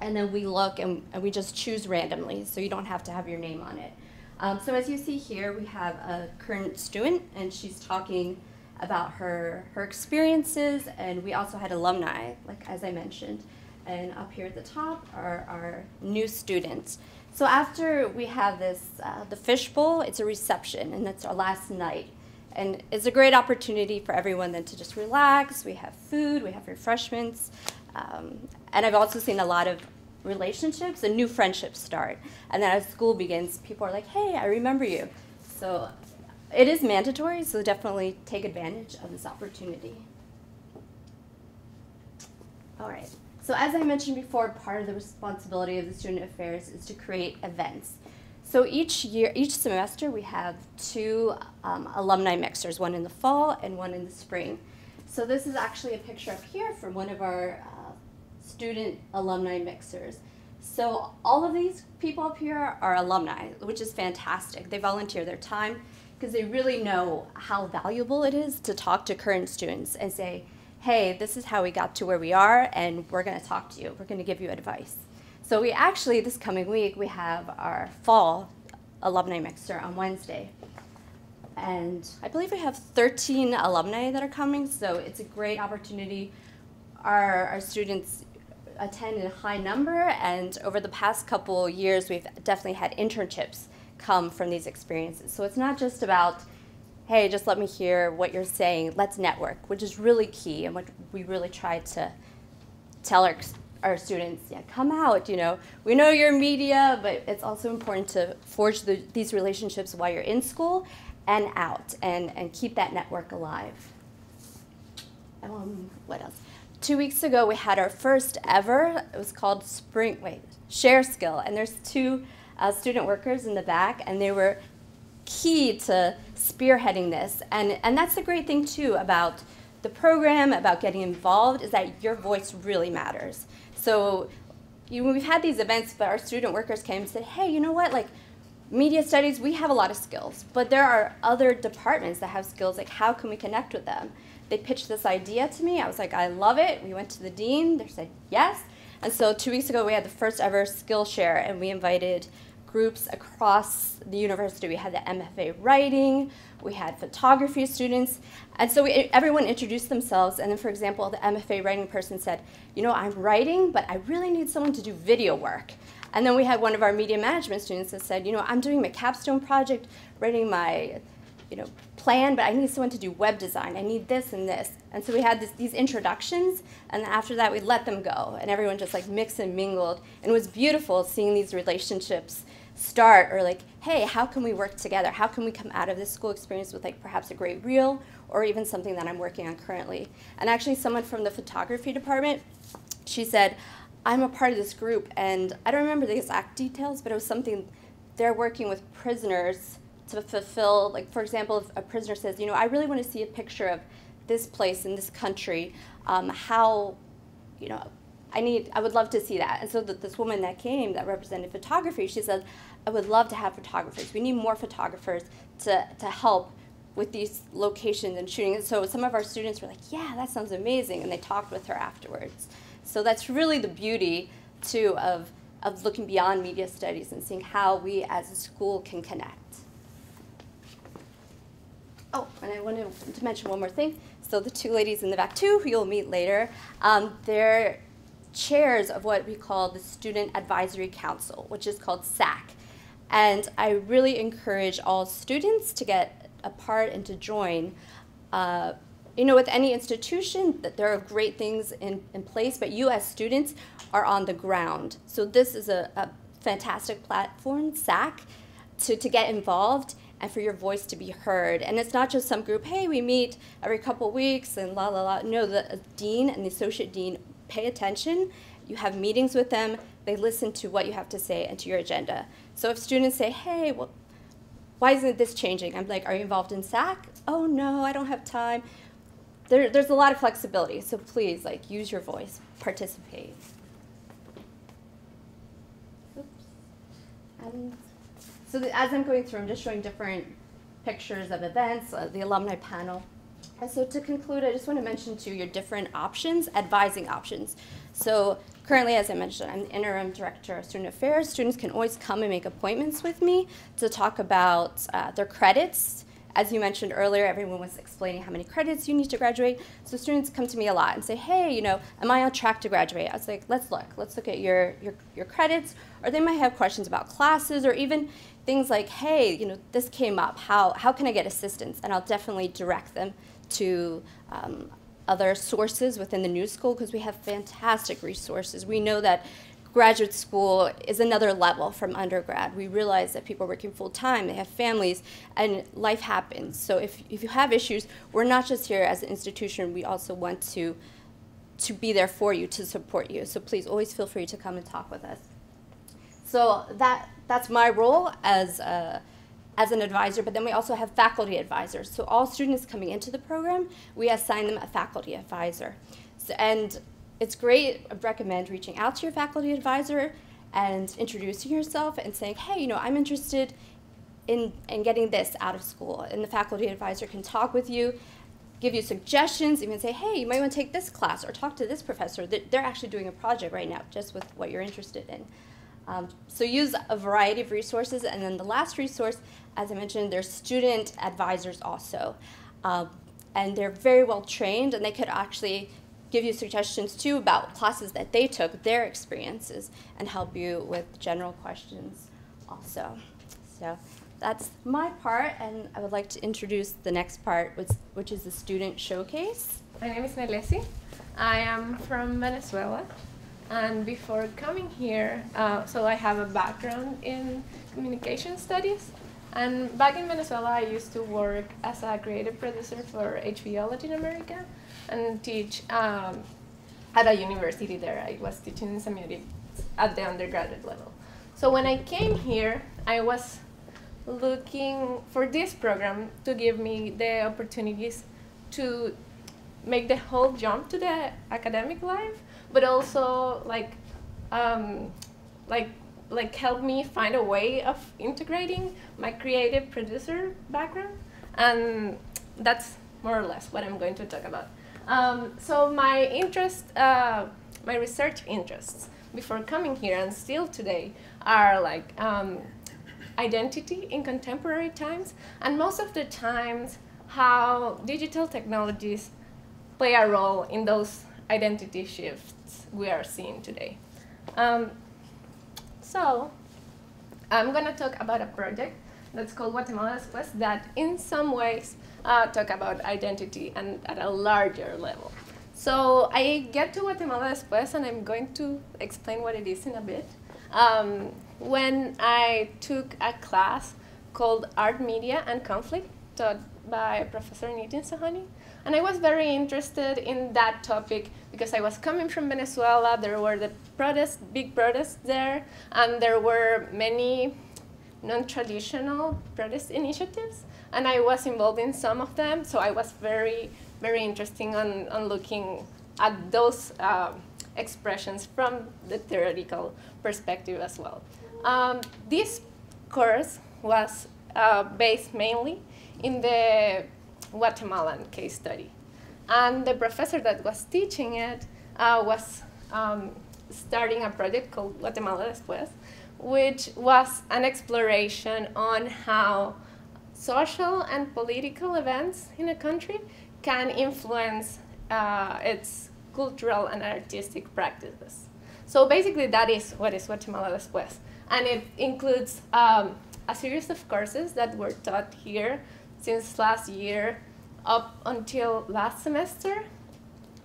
and then we look and, and we just choose randomly, so you don't have to have your name on it. Um, so as you see here, we have a current student, and she's talking about her, her experiences, and we also had alumni, like as I mentioned. And up here at the top are our new students. So after we have this, uh, the fishbowl, it's a reception, and that's our last night. And it's a great opportunity for everyone then to just relax. We have food, we have refreshments. Um, and I've also seen a lot of relationships and new friendships start. And then as school begins, people are like, hey, I remember you. So it is mandatory, so definitely take advantage of this opportunity. All right. So as I mentioned before, part of the responsibility of the student affairs is to create events. So each year, each semester, we have two um, alumni mixers, one in the fall and one in the spring. So this is actually a picture up here from one of our student alumni mixers. So all of these people up here are alumni, which is fantastic. They volunteer their time because they really know how valuable it is to talk to current students and say, hey, this is how we got to where we are, and we're going to talk to you. We're going to give you advice. So we actually, this coming week, we have our fall alumni mixer on Wednesday. And I believe we have 13 alumni that are coming, so it's a great opportunity. Our, our students attend in a high number, and over the past couple years, we've definitely had internships come from these experiences. So it's not just about hey, just let me hear what you're saying. Let's network, which is really key and what we really try to tell our, our students, yeah, come out, you know. We know you're media, but it's also important to forge the, these relationships while you're in school and out and, and keep that network alive. Um, what else? Two weeks ago, we had our first ever, it was called Spring, wait, Share Skill. And there's two uh, student workers in the back, and they were key to spearheading this. And, and that's the great thing, too, about the program, about getting involved, is that your voice really matters. So you, we've had these events, but our student workers came and said, hey, you know what, like, media studies, we have a lot of skills, but there are other departments that have skills, like how can we connect with them? They pitched this idea to me. I was like, I love it. We went to the dean. They said, yes. And so two weeks ago, we had the first ever Skillshare, and we invited groups across the university. We had the MFA writing, we had photography students, and so we, everyone introduced themselves. And then, for example, the MFA writing person said, You know, I'm writing, but I really need someone to do video work. And then we had one of our media management students that said, You know, I'm doing my capstone project, writing my you know, plan, but I need someone to do web design. I need this and this. And so we had this, these introductions, and after that we let them go, and everyone just like mixed and mingled. And it was beautiful seeing these relationships start or like, hey, how can we work together? How can we come out of this school experience with like perhaps a great reel or even something that I'm working on currently? And actually someone from the photography department, she said, I'm a part of this group and I don't remember the exact details, but it was something they're working with prisoners to fulfill, like for example, if a prisoner says, you know, I really want to see a picture of this place in this country, um, how, you know, I need, I would love to see that. And so the, this woman that came that represented photography, she said, I would love to have photographers. We need more photographers to, to help with these locations and shooting. And So some of our students were like, yeah, that sounds amazing. And they talked with her afterwards. So that's really the beauty, too, of, of looking beyond media studies and seeing how we as a school can connect. Oh, and I wanted to mention one more thing. So the two ladies in the back, too, who you'll meet later, um, they're chairs of what we call the Student Advisory Council, which is called SAC. And I really encourage all students to get a part and to join. Uh, you know, with any institution, that there are great things in, in place, but you as students are on the ground. So this is a, a fantastic platform, SAC, to, to get involved and for your voice to be heard. And it's not just some group, hey, we meet every couple weeks and la la la. No, the uh, dean and the associate dean pay attention. You have meetings with them. They listen to what you have to say and to your agenda. So if students say, hey, well, why isn't this changing? I'm like, are you involved in SAC? Oh no, I don't have time. There, there's a lot of flexibility, so please, like, use your voice, participate. Oops. And so the, as I'm going through, I'm just showing different pictures of events, uh, the alumni panel. And so to conclude, I just want to mention to you your different options, advising options. So currently, as I mentioned, I'm the interim director of student affairs. Students can always come and make appointments with me to talk about uh, their credits. As you mentioned earlier, everyone was explaining how many credits you need to graduate. So students come to me a lot and say, hey, you know, am I on track to graduate? I was like, let's look. Let's look at your, your, your credits. Or they might have questions about classes or even things like, hey, you know, this came up. How, how can I get assistance? And I'll definitely direct them to um, other sources within the new school because we have fantastic resources. We know that graduate school is another level from undergrad. We realize that people are working full time, they have families, and life happens. So if, if you have issues, we're not just here as an institution, we also want to, to be there for you, to support you. So please always feel free to come and talk with us. So that, that's my role as a as an advisor, but then we also have faculty advisors. So all students coming into the program, we assign them a faculty advisor. So, and it's great, I recommend reaching out to your faculty advisor and introducing yourself and saying, hey, you know, I'm interested in, in getting this out of school. And the faculty advisor can talk with you, give you suggestions, even say, hey, you might want to take this class or talk to this professor. They're actually doing a project right now just with what you're interested in. Um, so use a variety of resources. And then the last resource, as I mentioned, there's student advisors also. Um, and they're very well trained and they could actually give you suggestions too about classes that they took, their experiences, and help you with general questions also. So that's my part, and I would like to introduce the next part, which, which is the student showcase. My name is Nelesi. I am from Venezuela. And before coming here, uh, so I have a background in communication studies. And back in Venezuela, I used to work as a creative producer for HBO Latin America and teach um, at a university there. I was teaching in semiotics at the undergraduate level. So when I came here, I was looking for this program to give me the opportunities to make the whole jump to the academic life but also like um, like like help me find a way of integrating my creative producer background and that's more or less what i'm going to talk about. Um, so my interest uh, my research interests before coming here and still today are like um, identity in contemporary times and most of the times how digital technologies play a role in those identity shifts we are seeing today. Um, so I'm going to talk about a project that's called Guatemala Después that in some ways uh, talk about identity and at a larger level. So I get to Guatemala Después and I'm going to explain what it is in a bit. Um, when I took a class called Art, Media, and Conflict taught by Professor Nitin Sawhney, and I was very interested in that topic because I was coming from Venezuela. There were the protests, big protests there, and there were many non-traditional protest initiatives. And I was involved in some of them, so I was very, very interested on, on looking at those uh, expressions from the theoretical perspective as well. Um, this course was uh, based mainly in the Guatemalan case study. And the professor that was teaching it uh, was um, starting a project called Guatemala Después, which was an exploration on how social and political events in a country can influence uh, its cultural and artistic practices. So basically, that is what is Guatemala Después. And it includes um, a series of courses that were taught here since last year up until last semester.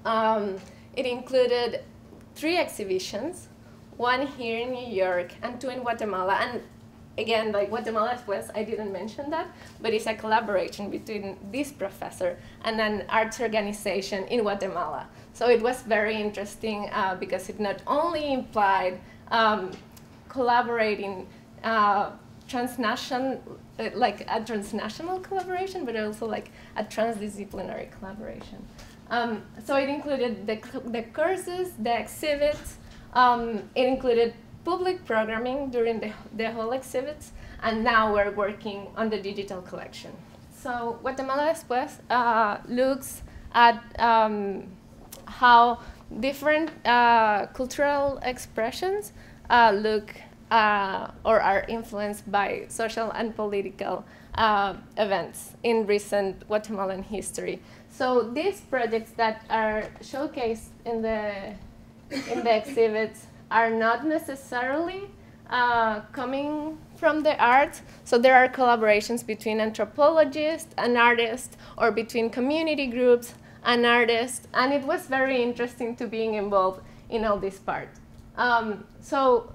Um, it included three exhibitions, one here in New York and two in Guatemala. And again, like Guatemala Después, I didn't mention that, but it's a collaboration between this professor and an arts organization in Guatemala. So it was very interesting uh, because it not only implied um, collaborating uh, transnational, uh, like a transnational collaboration, but also like a transdisciplinary collaboration. Um, so it included the, the courses, the exhibits, um, it included public programming during the, the whole exhibits, and now we're working on the digital collection. So Guatemala Después uh, looks at um, how different uh, cultural expressions uh, look uh, or are influenced by social and political uh, events in recent Guatemalan history. So these projects that are showcased in the in the exhibits are not necessarily uh, coming from the arts. So there are collaborations between anthropologists and artists, or between community groups and artists, and it was very interesting to being involved in all this part. Um, so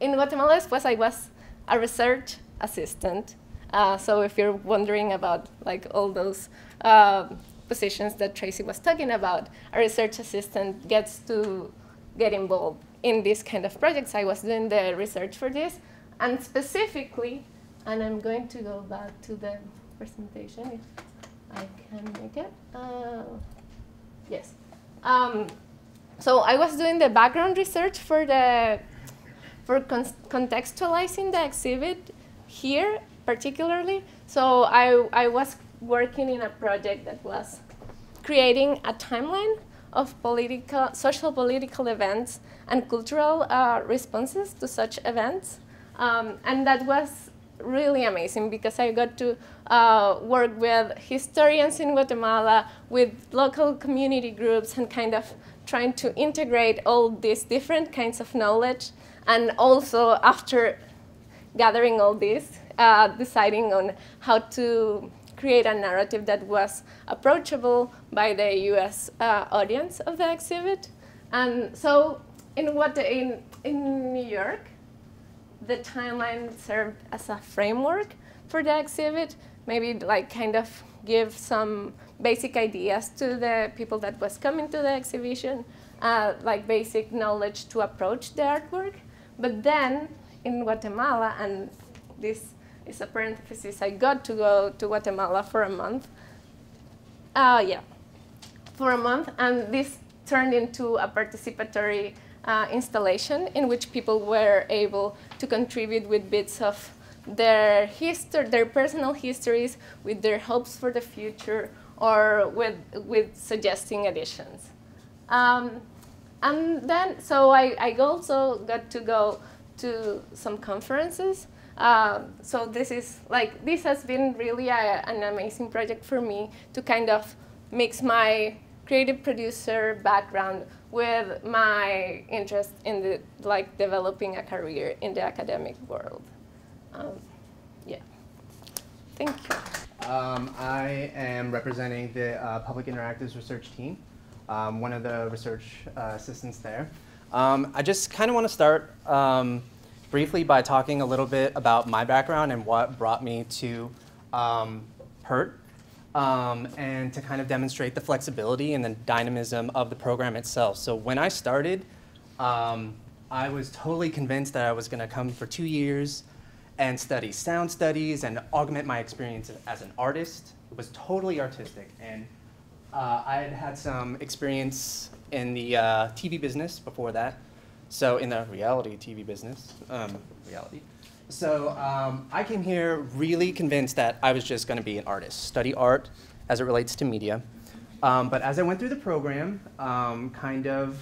in Guatemala Después, I was a research assistant. Uh, so if you're wondering about like all those uh, positions that Tracy was talking about, a research assistant gets to get involved in these kind of projects. I was doing the research for this, and specifically, and I'm going to go back to the presentation if I can make it. Uh, yes. Um, so I was doing the background research for the for con contextualizing the exhibit here particularly. So I, I was working in a project that was creating a timeline of political, social political events and cultural uh, responses to such events. Um, and that was really amazing because I got to uh, work with historians in Guatemala, with local community groups, and kind of trying to integrate all these different kinds of knowledge. And also, after gathering all this, uh, deciding on how to create a narrative that was approachable by the US uh, audience of the exhibit. And so in, what, in, in New York, the timeline served as a framework for the exhibit, maybe like kind of give some basic ideas to the people that was coming to the exhibition, uh, like basic knowledge to approach the artwork. But then in Guatemala, and this is a parenthesis, I got to go to Guatemala for a month. Uh, yeah, for a month, and this turned into a participatory uh, installation in which people were able to contribute with bits of their history, their personal histories, with their hopes for the future, or with, with suggesting additions. Um, and then, so I, I also got to go to some conferences. Um, so this is like, this has been really a, an amazing project for me to kind of mix my creative producer background with my interest in the, like developing a career in the academic world. Um, yeah, thank you. Um, I am representing the uh, Public Interactives research team, um, one of the research uh, assistants there. Um, I just kind of want to start um, briefly by talking a little bit about my background and what brought me to um, PERT um, and to kind of demonstrate the flexibility and the dynamism of the program itself. So when I started, um, I was totally convinced that I was going to come for two years and study sound studies and augment my experience as an artist. It was totally artistic. And uh, I had had some experience in the uh, TV business before that. So in the reality TV business, um, reality. So um, I came here really convinced that I was just going to be an artist, study art as it relates to media. Um, but as I went through the program, um, kind of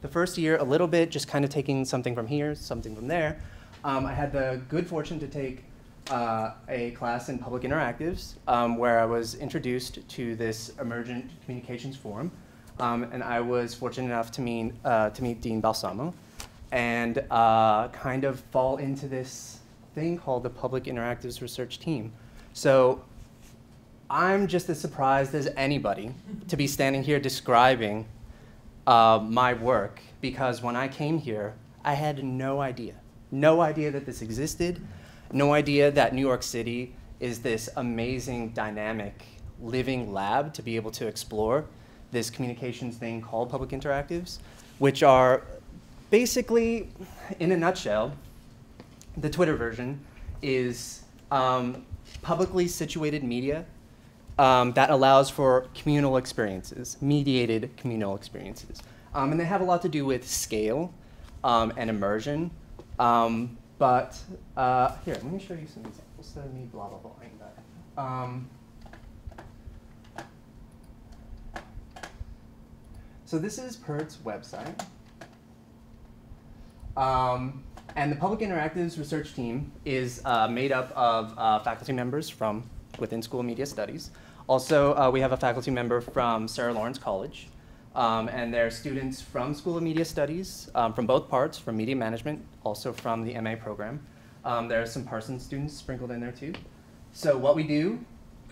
the first year, a little bit, just kind of taking something from here, something from there, um, I had the good fortune to take uh, a class in public interactives um, where I was introduced to this emergent communications forum. Um, and I was fortunate enough to meet, uh, to meet Dean Balsamo and uh, kind of fall into this thing called the Public Interactives Research Team. So I'm just as surprised as anybody to be standing here describing uh, my work because when I came here, I had no idea. No idea that this existed, no idea that New York City is this amazing, dynamic, living lab to be able to explore this communications thing called public interactives, which are basically, in a nutshell, the Twitter version is um, publicly situated media um, that allows for communal experiences, mediated communal experiences. Um, and they have a lot to do with scale um, and immersion. Um, but uh, here, let me show you some examples. Of me blah blah blahing. Um, so this is PIRT's website. Um, and the Public Interactives research team is uh, made up of uh, faculty members from within School of Media Studies. Also, uh, we have a faculty member from Sarah Lawrence College. Um, and there are students from School of Media Studies, um, from both parts, from media management, also from the MA program. Um, there are some Parsons students sprinkled in there too. So what we do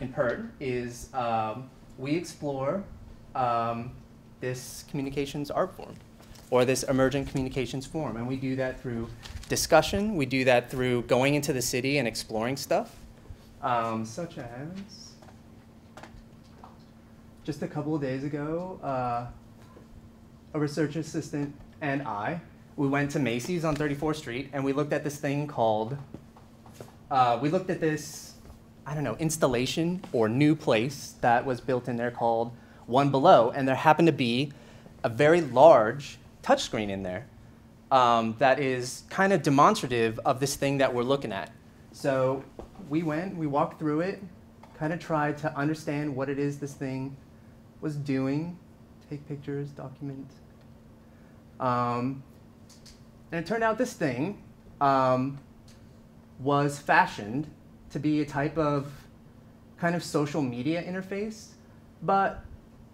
in PIRT is um, we explore um, this communications art form or this emergent communications form. And we do that through discussion. We do that through going into the city and exploring stuff, um, such as just a couple of days ago, uh, a research assistant and I, we went to Macy's on 34th Street and we looked at this thing called, uh, we looked at this, I don't know, installation or new place that was built in there called One Below. And there happened to be a very large touchscreen in there um, that is kind of demonstrative of this thing that we're looking at. So we went, we walked through it, kind of tried to understand what it is this thing was doing, take pictures, document. Um, and it turned out this thing um, was fashioned to be a type of kind of social media interface, but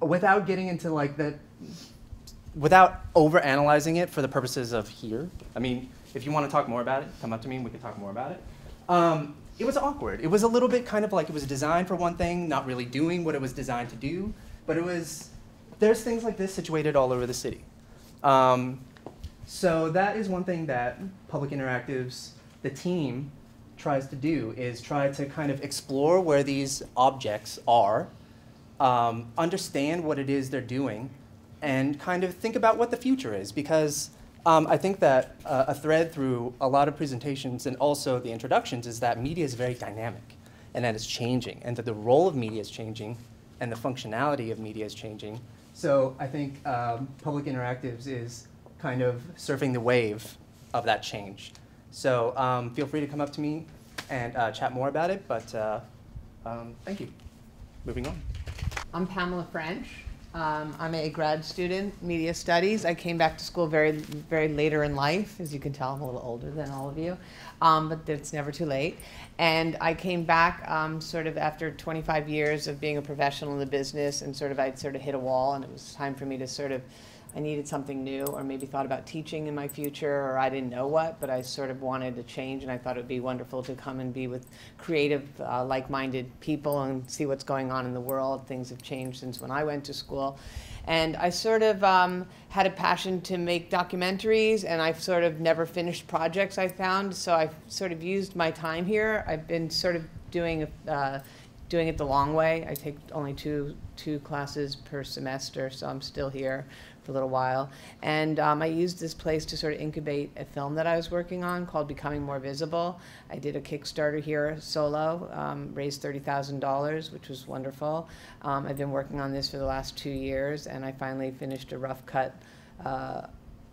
without getting into like the, without over analyzing it for the purposes of here. I mean, if you want to talk more about it, come up to me and we can talk more about it. Um, it was awkward. It was a little bit kind of like it was designed for one thing, not really doing what it was designed to do. But it was, there's things like this situated all over the city. Um, so that is one thing that Public Interactives, the team, tries to do is try to kind of explore where these objects are, um, understand what it is they're doing, and kind of think about what the future is. Because um, I think that uh, a thread through a lot of presentations and also the introductions is that media is very dynamic and that it's changing, and that the role of media is changing, and the functionality of media is changing. So I think um, public interactives is kind of surfing the wave of that change. So um, feel free to come up to me and uh, chat more about it, but uh, um, thank you. Moving on. I'm Pamela French. Um, I'm a grad student, media studies. I came back to school very, very later in life. As you can tell, I'm a little older than all of you, um, but it's never too late. And I came back um, sort of after 25 years of being a professional in the business, and sort of I'd sort of hit a wall, and it was time for me to sort of I needed something new, or maybe thought about teaching in my future, or I didn't know what, but I sort of wanted to change, and I thought it would be wonderful to come and be with creative, uh, like minded people and see what's going on in the world. Things have changed since when I went to school. And I sort of um, had a passion to make documentaries, and I've sort of never finished projects I found, so I've sort of used my time here. I've been sort of doing uh, doing it the long way. I take only two two classes per semester, so I'm still here for a little while. And um, I used this place to sort of incubate a film that I was working on called Becoming More Visible. I did a Kickstarter here solo, um, raised $30,000, which was wonderful. Um, I've been working on this for the last two years, and I finally finished a rough cut uh,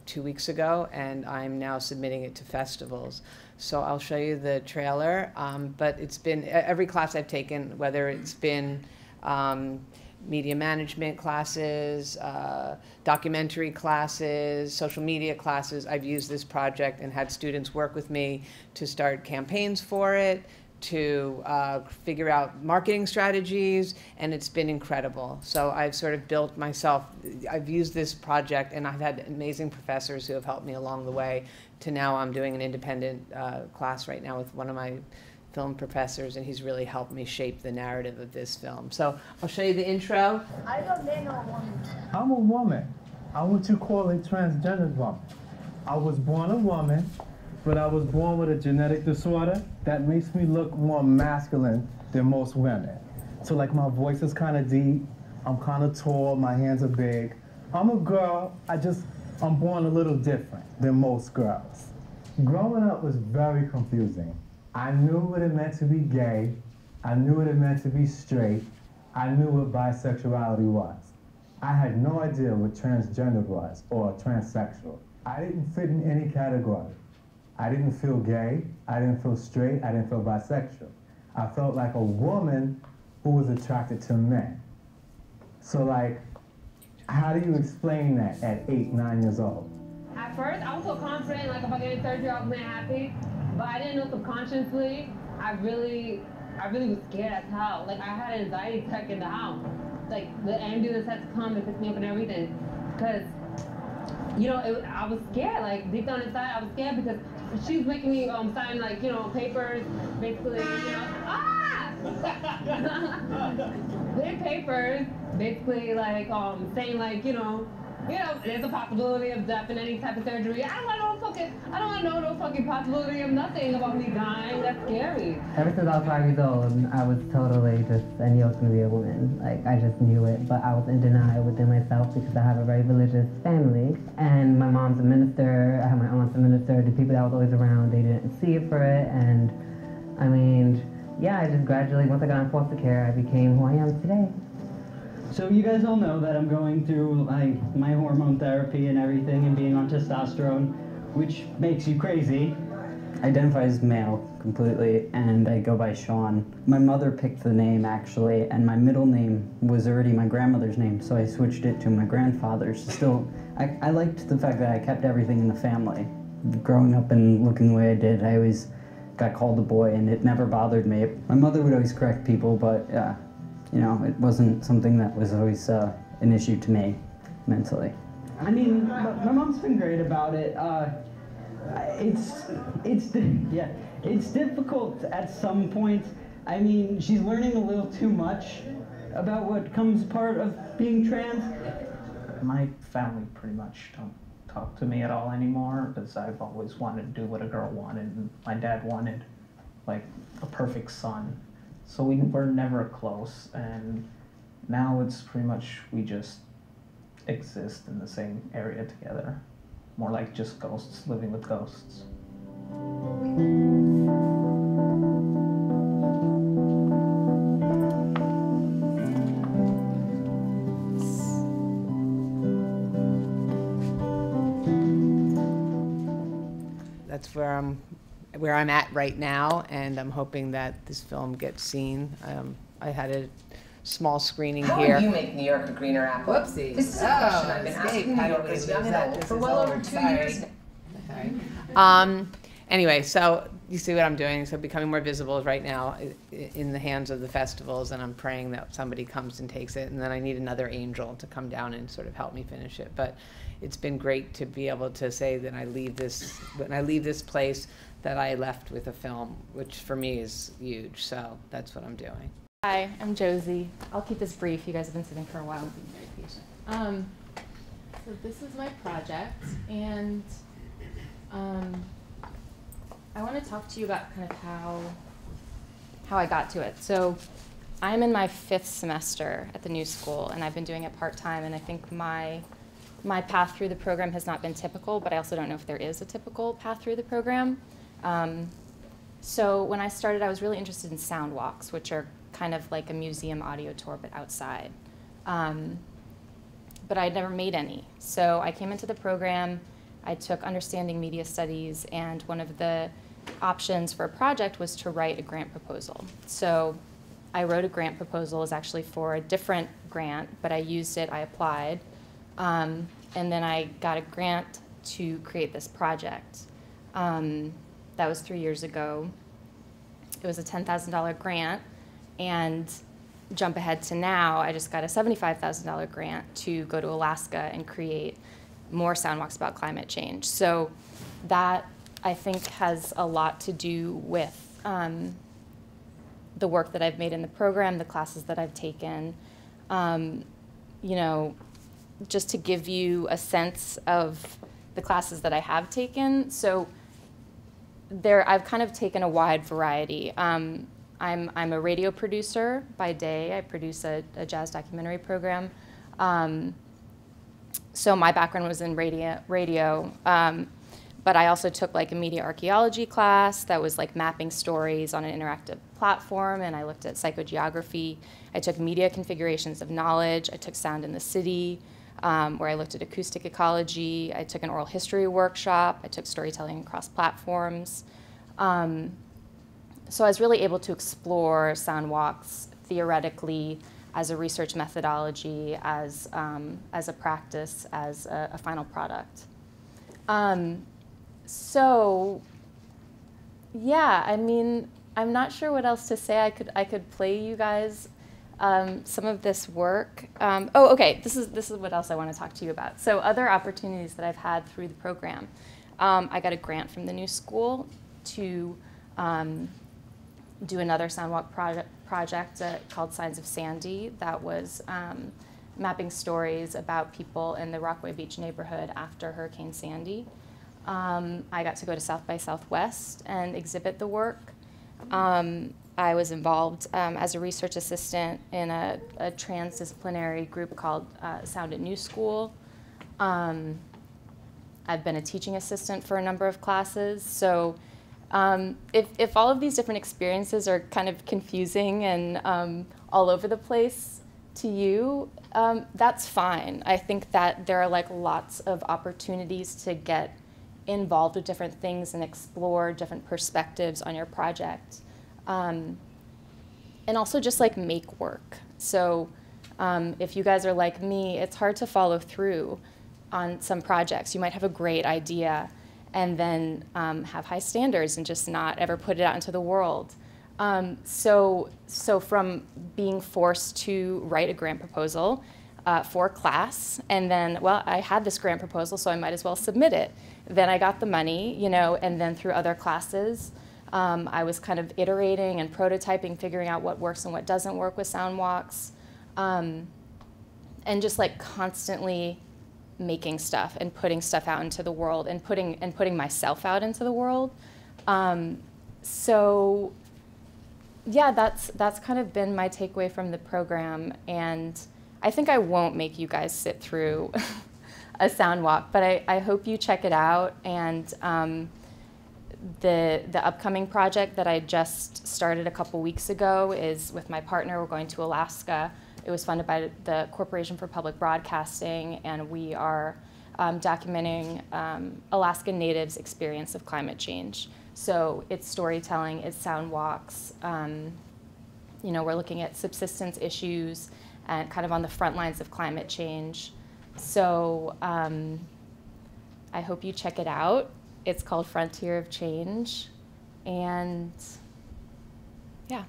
two weeks ago, and I'm now submitting it to festivals. So I'll show you the trailer. Um, but it's been every class I've taken, whether it's been um, media management classes, uh, documentary classes, social media classes, I've used this project and had students work with me to start campaigns for it, to uh, figure out marketing strategies, and it's been incredible. So I've sort of built myself, I've used this project, and I've had amazing professors who have helped me along the way to now I'm doing an independent uh, class right now with one of my film professors, and he's really helped me shape the narrative of this film. So I'll show you the intro. I don't know a woman. I'm a woman. I want to call a transgender woman. I was born a woman, but I was born with a genetic disorder that makes me look more masculine than most women. So like my voice is kind of deep, I'm kind of tall, my hands are big. I'm a girl, I just, I'm born a little different than most girls. Growing up was very confusing. I knew what it meant to be gay, I knew what it meant to be straight, I knew what bisexuality was. I had no idea what transgender was or transsexual. I didn't fit in any category. I didn't feel gay, I didn't feel straight, I didn't feel bisexual. I felt like a woman who was attracted to men. So like, how do you explain that at eight, nine years old? At first, I was so confident, like if I get surgery, I was mad happy. But I didn't know subconsciously, I really, I really was scared as hell. Like I had an anxiety attack in the house. Like the ambulance had to come and pick me up and everything, because you know, it, I was scared. Like deep down inside, I was scared because she was making me um, sign like you know papers, basically. You know, ah! Their papers, basically like um saying like you know, you know, there's a possibility of death in any type of surgery. I don't want no fucking, I don't want no no fucking possibility of nothing about me dying. That's scary. Ever since I was five years old, I was totally just, I knew I was going to be a woman. Like, I just knew it, but I was in denial within myself because I have a very religious family. And my mom's a minister, I have my aunt's a minister, the people that was always around, they didn't see it for it. And, I mean, yeah, I just gradually, once I got in foster care, I became who I am today. So you guys all know that I'm going through like my hormone therapy and everything and being on testosterone, which makes you crazy. I identify as male completely, and I go by Sean. My mother picked the name actually, and my middle name was already my grandmother's name, so I switched it to my grandfather's. Still, I, I liked the fact that I kept everything in the family. Growing up and looking the way I did, I always got called a boy, and it never bothered me. My mother would always correct people, but uh, you know, it wasn't something that was always uh, an issue to me mentally. I mean, my, my mom's been great about it. Uh, it's it's yeah, it's difficult at some points. I mean, she's learning a little too much about what comes part of being trans. My family pretty much don't talk to me at all anymore because I've always wanted to do what a girl wanted, and my dad wanted like a perfect son. So we were never close, and now it's pretty much we just exist in the same area together. More like just ghosts living with ghosts. That's where I'm, where I'm at right now, and I'm hoping that this film gets seen. Um, I had a small screening How here. would you make New York a greener apple? Whoopsie. This is a Oh, question I've been asking New Yorkers young and old for well over two Sorry. years. Okay. Um, anyway, so you see what I'm doing. So becoming more visible right now i- i- in the hands of the festivals, and I'm praying that somebody comes and takes it. And then I need another angel to come down and sort of help me finish it. But it's been great to be able to say that I leave this when I leave this place that I left with a film, which for me is huge. So that's what I'm doing. Hi, I'm Josie. I'll keep this brief. You guys have been sitting for a while being very patient. Um, so this is my project, and um, I want to talk to you about kind of how how I got to it. So I'm in my fifth semester at the new school, and I've been doing it part time. And I think my my path through the program has not been typical, but I also don't know if there is a typical path through the program. Um, so when I started, I was really interested in sound walks, which are kind of like a museum audio tour, but outside. Um, but I had never made any. So I came into the program, I took Understanding Media Studies, and one of the options for a project was to write a grant proposal. So I wrote a grant proposal. It was actually for a different grant, but I used it, I applied. Um, and then I got a grant to create this project. Um, that was three years ago. It was a $10,000 grant. And jump ahead to now, I just got a $75,000 grant to go to Alaska and create more sound walks about climate change. So that I think has a lot to do with um, the work that I've made in the program, the classes that I've taken. Um, you know, just to give you a sense of the classes that I have taken. So there, I've kind of taken a wide variety. Um, I'm, I'm a radio producer by day. I produce a, a jazz documentary program. Um, so my background was in radio. radio. Um, but I also took like a media archaeology class that was like mapping stories on an interactive platform, and I looked at psychogeography. I took media configurations of knowledge. I took sound in the city, um, where I looked at acoustic ecology. I took an oral history workshop. I took storytelling across platforms. Um, so I was really able to explore sound walks theoretically as a research methodology, as, um, as a practice, as a, a final product. Um, so, yeah, I mean, I'm not sure what else to say. I could I could play you guys um, some of this work. Um, oh, okay. This is this is what else I want to talk to you about. So, other opportunities that I've had through the program. Um, I got a grant from the new school to um, do another Soundwalk project project called Signs of Sandy. That was um, mapping stories about people in the Rockaway Beach neighborhood after Hurricane Sandy. Um, I got to go to South by Southwest and exhibit the work. Um, I was involved um, as a research assistant in a, a transdisciplinary group called uh, Sound at New School. Um, I've been a teaching assistant for a number of classes. So um, if, if all of these different experiences are kind of confusing and um, all over the place to you, that's fine. I think that there are like lots of opportunities to get involved with different things and explore different perspectives on your project. Um, and also just like make work. So um, if you guys are like me, it's hard to follow through on some projects. You might have a great idea and then um, have high standards and just not ever put it out into the world. Um, so, so from being forced to write a grant proposal uh, for class, and then, well, I had this grant proposal, so I might as well submit it. Then I got the money, you know, and then through other classes, um, I was kind of iterating and prototyping, figuring out what works and what doesn't work with sound walks, um, and just like constantly making stuff and putting stuff out into the world and putting and putting myself out into the world. Um, so yeah, that's that's kind of been my takeaway from the program, and I think I won't make you guys sit through a sound walk, but I, I hope you check it out. And um, the, the upcoming project that I just started a couple weeks ago is with my partner. We're going to Alaska. It was funded by the Corporation for Public Broadcasting, and we are um, documenting um, Alaska Natives' experience of climate change. So it's storytelling, it's sound walks. Um, you know, we're looking at subsistence issues and kind of on the front lines of climate change. So um, I hope you check it out. It's called Frontier of Change. And yeah.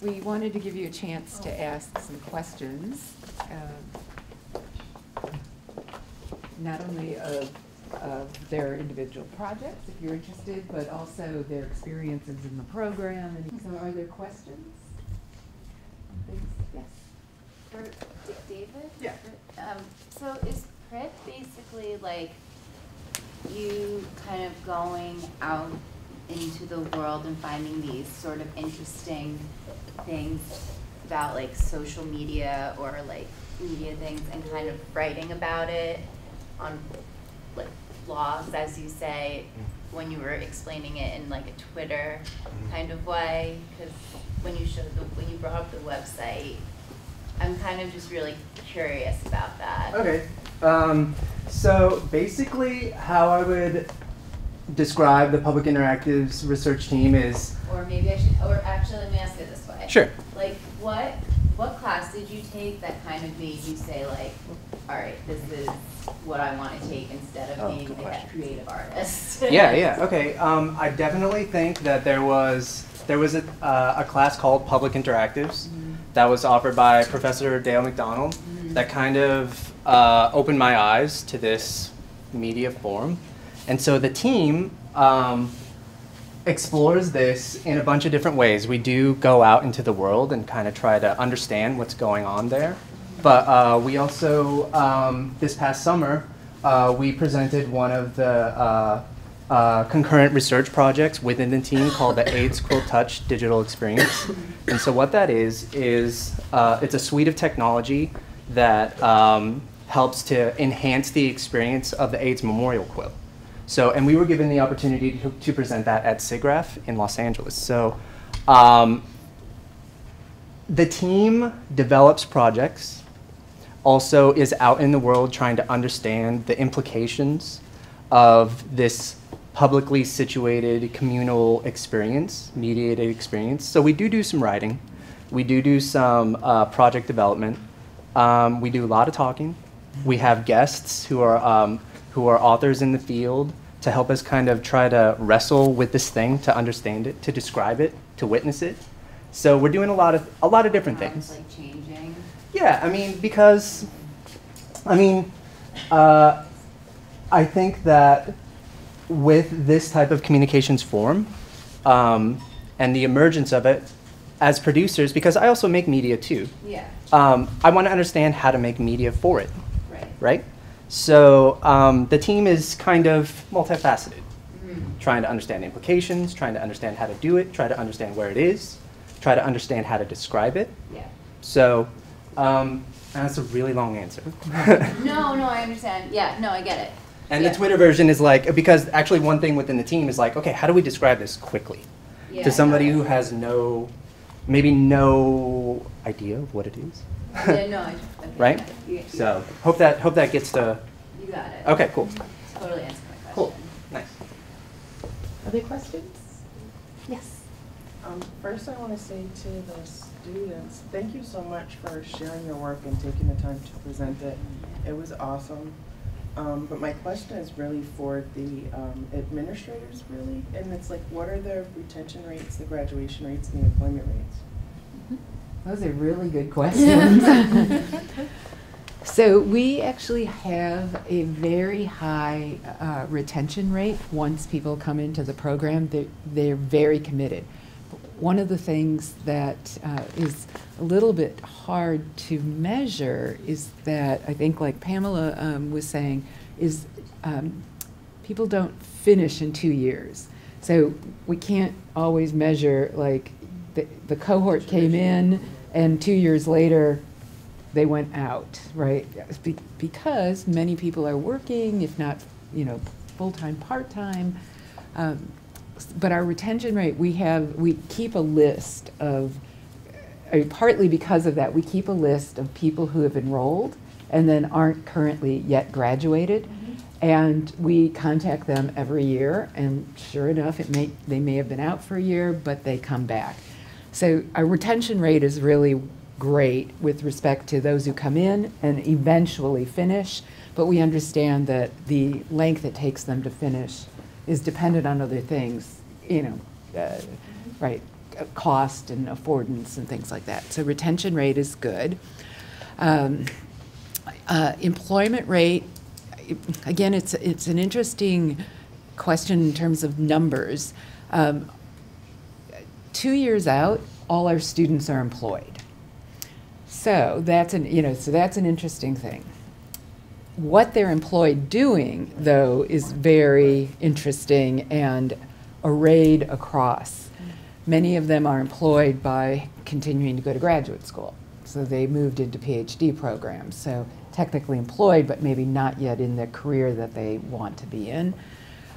We wanted to give you a chance to ask some questions, uh, not only of, of their individual projects, if you're interested, but also their experiences in the program. And so are there questions? Yes. For David? Yeah. Um, so is PRIT basically like you kind of going out into the world and finding these sort of interesting things about like social media or like media things and kind of writing about it on like blogs, as you say, mm-hmm. when you were explaining it in like a Twitter mm-hmm. kind of way? Because when you showed the when you brought up the website, I'm kind of just really curious about that. Okay. Um, so basically, how I would describe the Public Interactives research team is Or maybe I should, or actually, let me ask it this way. Sure. Like, what, what class did you take that kind of made you say like, all right, this is what I want to take instead Oh, of being good like a creative artist? yeah, yeah, okay. Um, I definitely think that there was there was a, uh, a class called Public Interactives that was offered by Professor Dale McDonald that kind of uh, opened my eyes to this media form, and so the team. Um, explores this in a bunch of different ways. We do go out into the world and kind of try to understand what's going on there. But uh, we also, um, this past summer, uh, we presented one of the uh, uh, concurrent research projects within the team called the AIDS Quilt Touch Digital Experience. And so what that is, is uh, it's a suite of technology that um, helps to enhance the experience of the AIDS Memorial Quilt. So, and we were given the opportunity to, to present that at SIGGRAPH in Los Angeles. So, um, the team develops projects, also is out in the world trying to understand the implications of this publicly situated communal experience, mediated experience. So we do do some writing, we do do some uh, project development, um, we do a lot of talking. We have guests who are um, who are authors in the field to help us kind of try to wrestle with this thing, to understand it, to describe it, to witness it. So we're doing a lot of a lot of different things. Like changing. Yeah, I mean, because, I mean, uh, I think that with this type of communications form um, and the emergence of it as producers, because I also make media too. Yeah. Um, I want to understand how to make media for it. Right. Right? So um, the team is kind of multifaceted, Mm-hmm. trying to understand implications, trying to understand how to do it, try to understand where it is, try to understand how to describe it. Yeah. So um, that's a really long answer. No, no, I understand. Yeah, no, I get it. And Yeah. the Twitter version is like, because actually one thing within the team is like, okay, how do we describe this quickly? Yeah, to somebody who has no, maybe no idea of what it is. Yeah, no, I- okay, right? got it. You- you- So hope that hope that gets to. You got it. Okay, cool. Totally answered my question. Cool. Nice. Other questions? Yes. Um, first, I want to say to the students, thank you so much for sharing your work and taking the time to present it. It was awesome. Um, but my question is really for the um, administrators, really, and it's like, what are the retention rates, the graduation rates, and the employment rates? Those are really good questions. so we actually have a very high uh, retention rate once people come into the program. They're, they're very committed. One of the things that uh, is a little bit hard to measure is that I think, like Pamela um, was saying, is um, people don't finish in two years. So we can't always measure like the, the cohort came in and two years later they went out, right? Be- because many people are working, if not, you know, full-time, part-time. Um, s- but our retention rate, we have, we keep a list of, I mean, partly because of that, we keep a list of people who have enrolled and then aren't currently yet graduated. Mm-hmm. And we contact them every year, and sure enough, it may, they may have been out for a year, but they come back. So our retention rate is really great with respect to those who come in and eventually finish, but we understand that the length it takes them to finish is dependent on other things, you know, uh, right, uh, cost and affordance and things like that. So retention rate is good. Um, uh, employment rate, again, it's, it's an interesting question in terms of numbers. Um, two years out, all our students are employed. So that's an, you know, so that's an interesting thing. What they're employed doing, though, is very interesting and arrayed across. Many of them are employed by continuing to go to graduate school. So they moved into PhD programs. So technically employed, but maybe not yet in the career that they want to be in.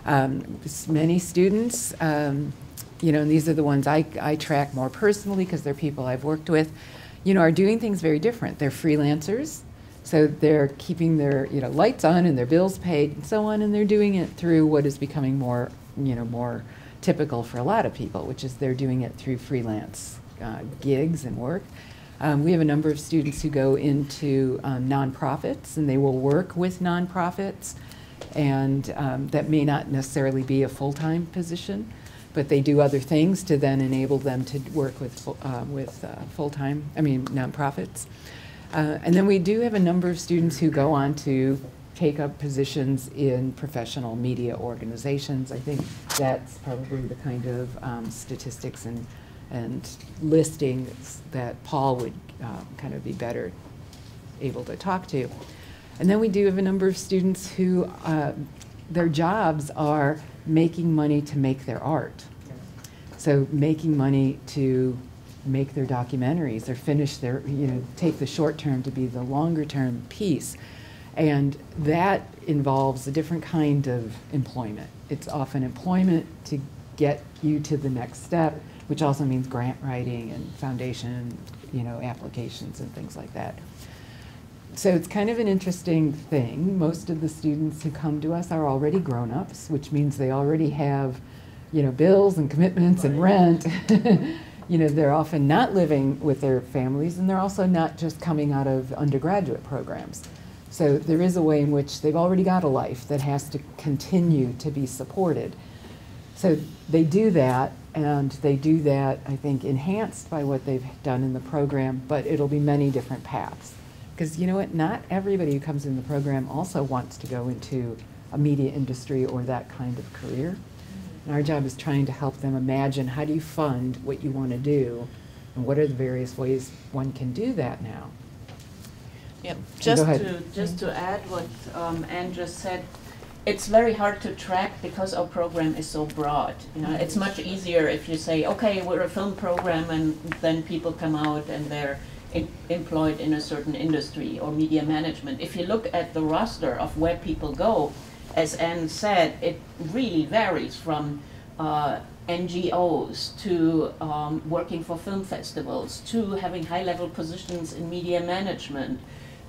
Um, many students, um, you know, and these are the ones I, I track more personally because they're people I've worked with, you know, are doing things very different. They're freelancers, so they're keeping their, you know, lights on and their bills paid and so on, and they're doing it through what is becoming more you know, more typical for a lot of people, which is they're doing it through freelance uh, gigs and work. Um, we have a number of students who go into um, nonprofits and they will work with nonprofits, and um, that may not necessarily be a full time position, but they do other things to then enable them to work with, uh, with uh, full time, I mean, nonprofits. Uh, and then we do have a number of students who go on to take up positions in professional media organizations. I think that's probably the kind of um, statistics and, and listings that Paul would um, kind of be better able to talk to. And then we do have a number of students who uh, their jobs are making money to make their art. So making money to make their documentaries or finish their, you know, take the short term to be the longer term piece. And that involves a different kind of employment. It's often employment to get you to the next step, which also means grant writing and foundation, you know, applications and things like that. So it's kind of an interesting thing. Most of the students who come to us are already grown-ups, which means they already have, you know, bills and commitments and rent. you know, they're often not living with their families, and they're also not just coming out of undergraduate programs. So there is a way in which they've already got a life that has to continue to be supported. So they do that, and they do that, I think, enhanced by what they've done in the program, but it'll be many different paths. Because you know what? Not everybody who comes in the program also wants to go into a media industry or that kind of career. And our job is trying to help them imagine how do you fund what you want to do, and what are the various ways one can do that now. Yeah, just to, just to add what um, Anne just said, it's very hard to track because our program is so broad. You know, it's much easier if you say, okay, we're a film program, and then people come out and they're em- employed in a certain industry or media management. If you look at the roster of where people go, as Anne said, it really varies from uh, NGOs to um, working for film festivals to having high-level positions in media management.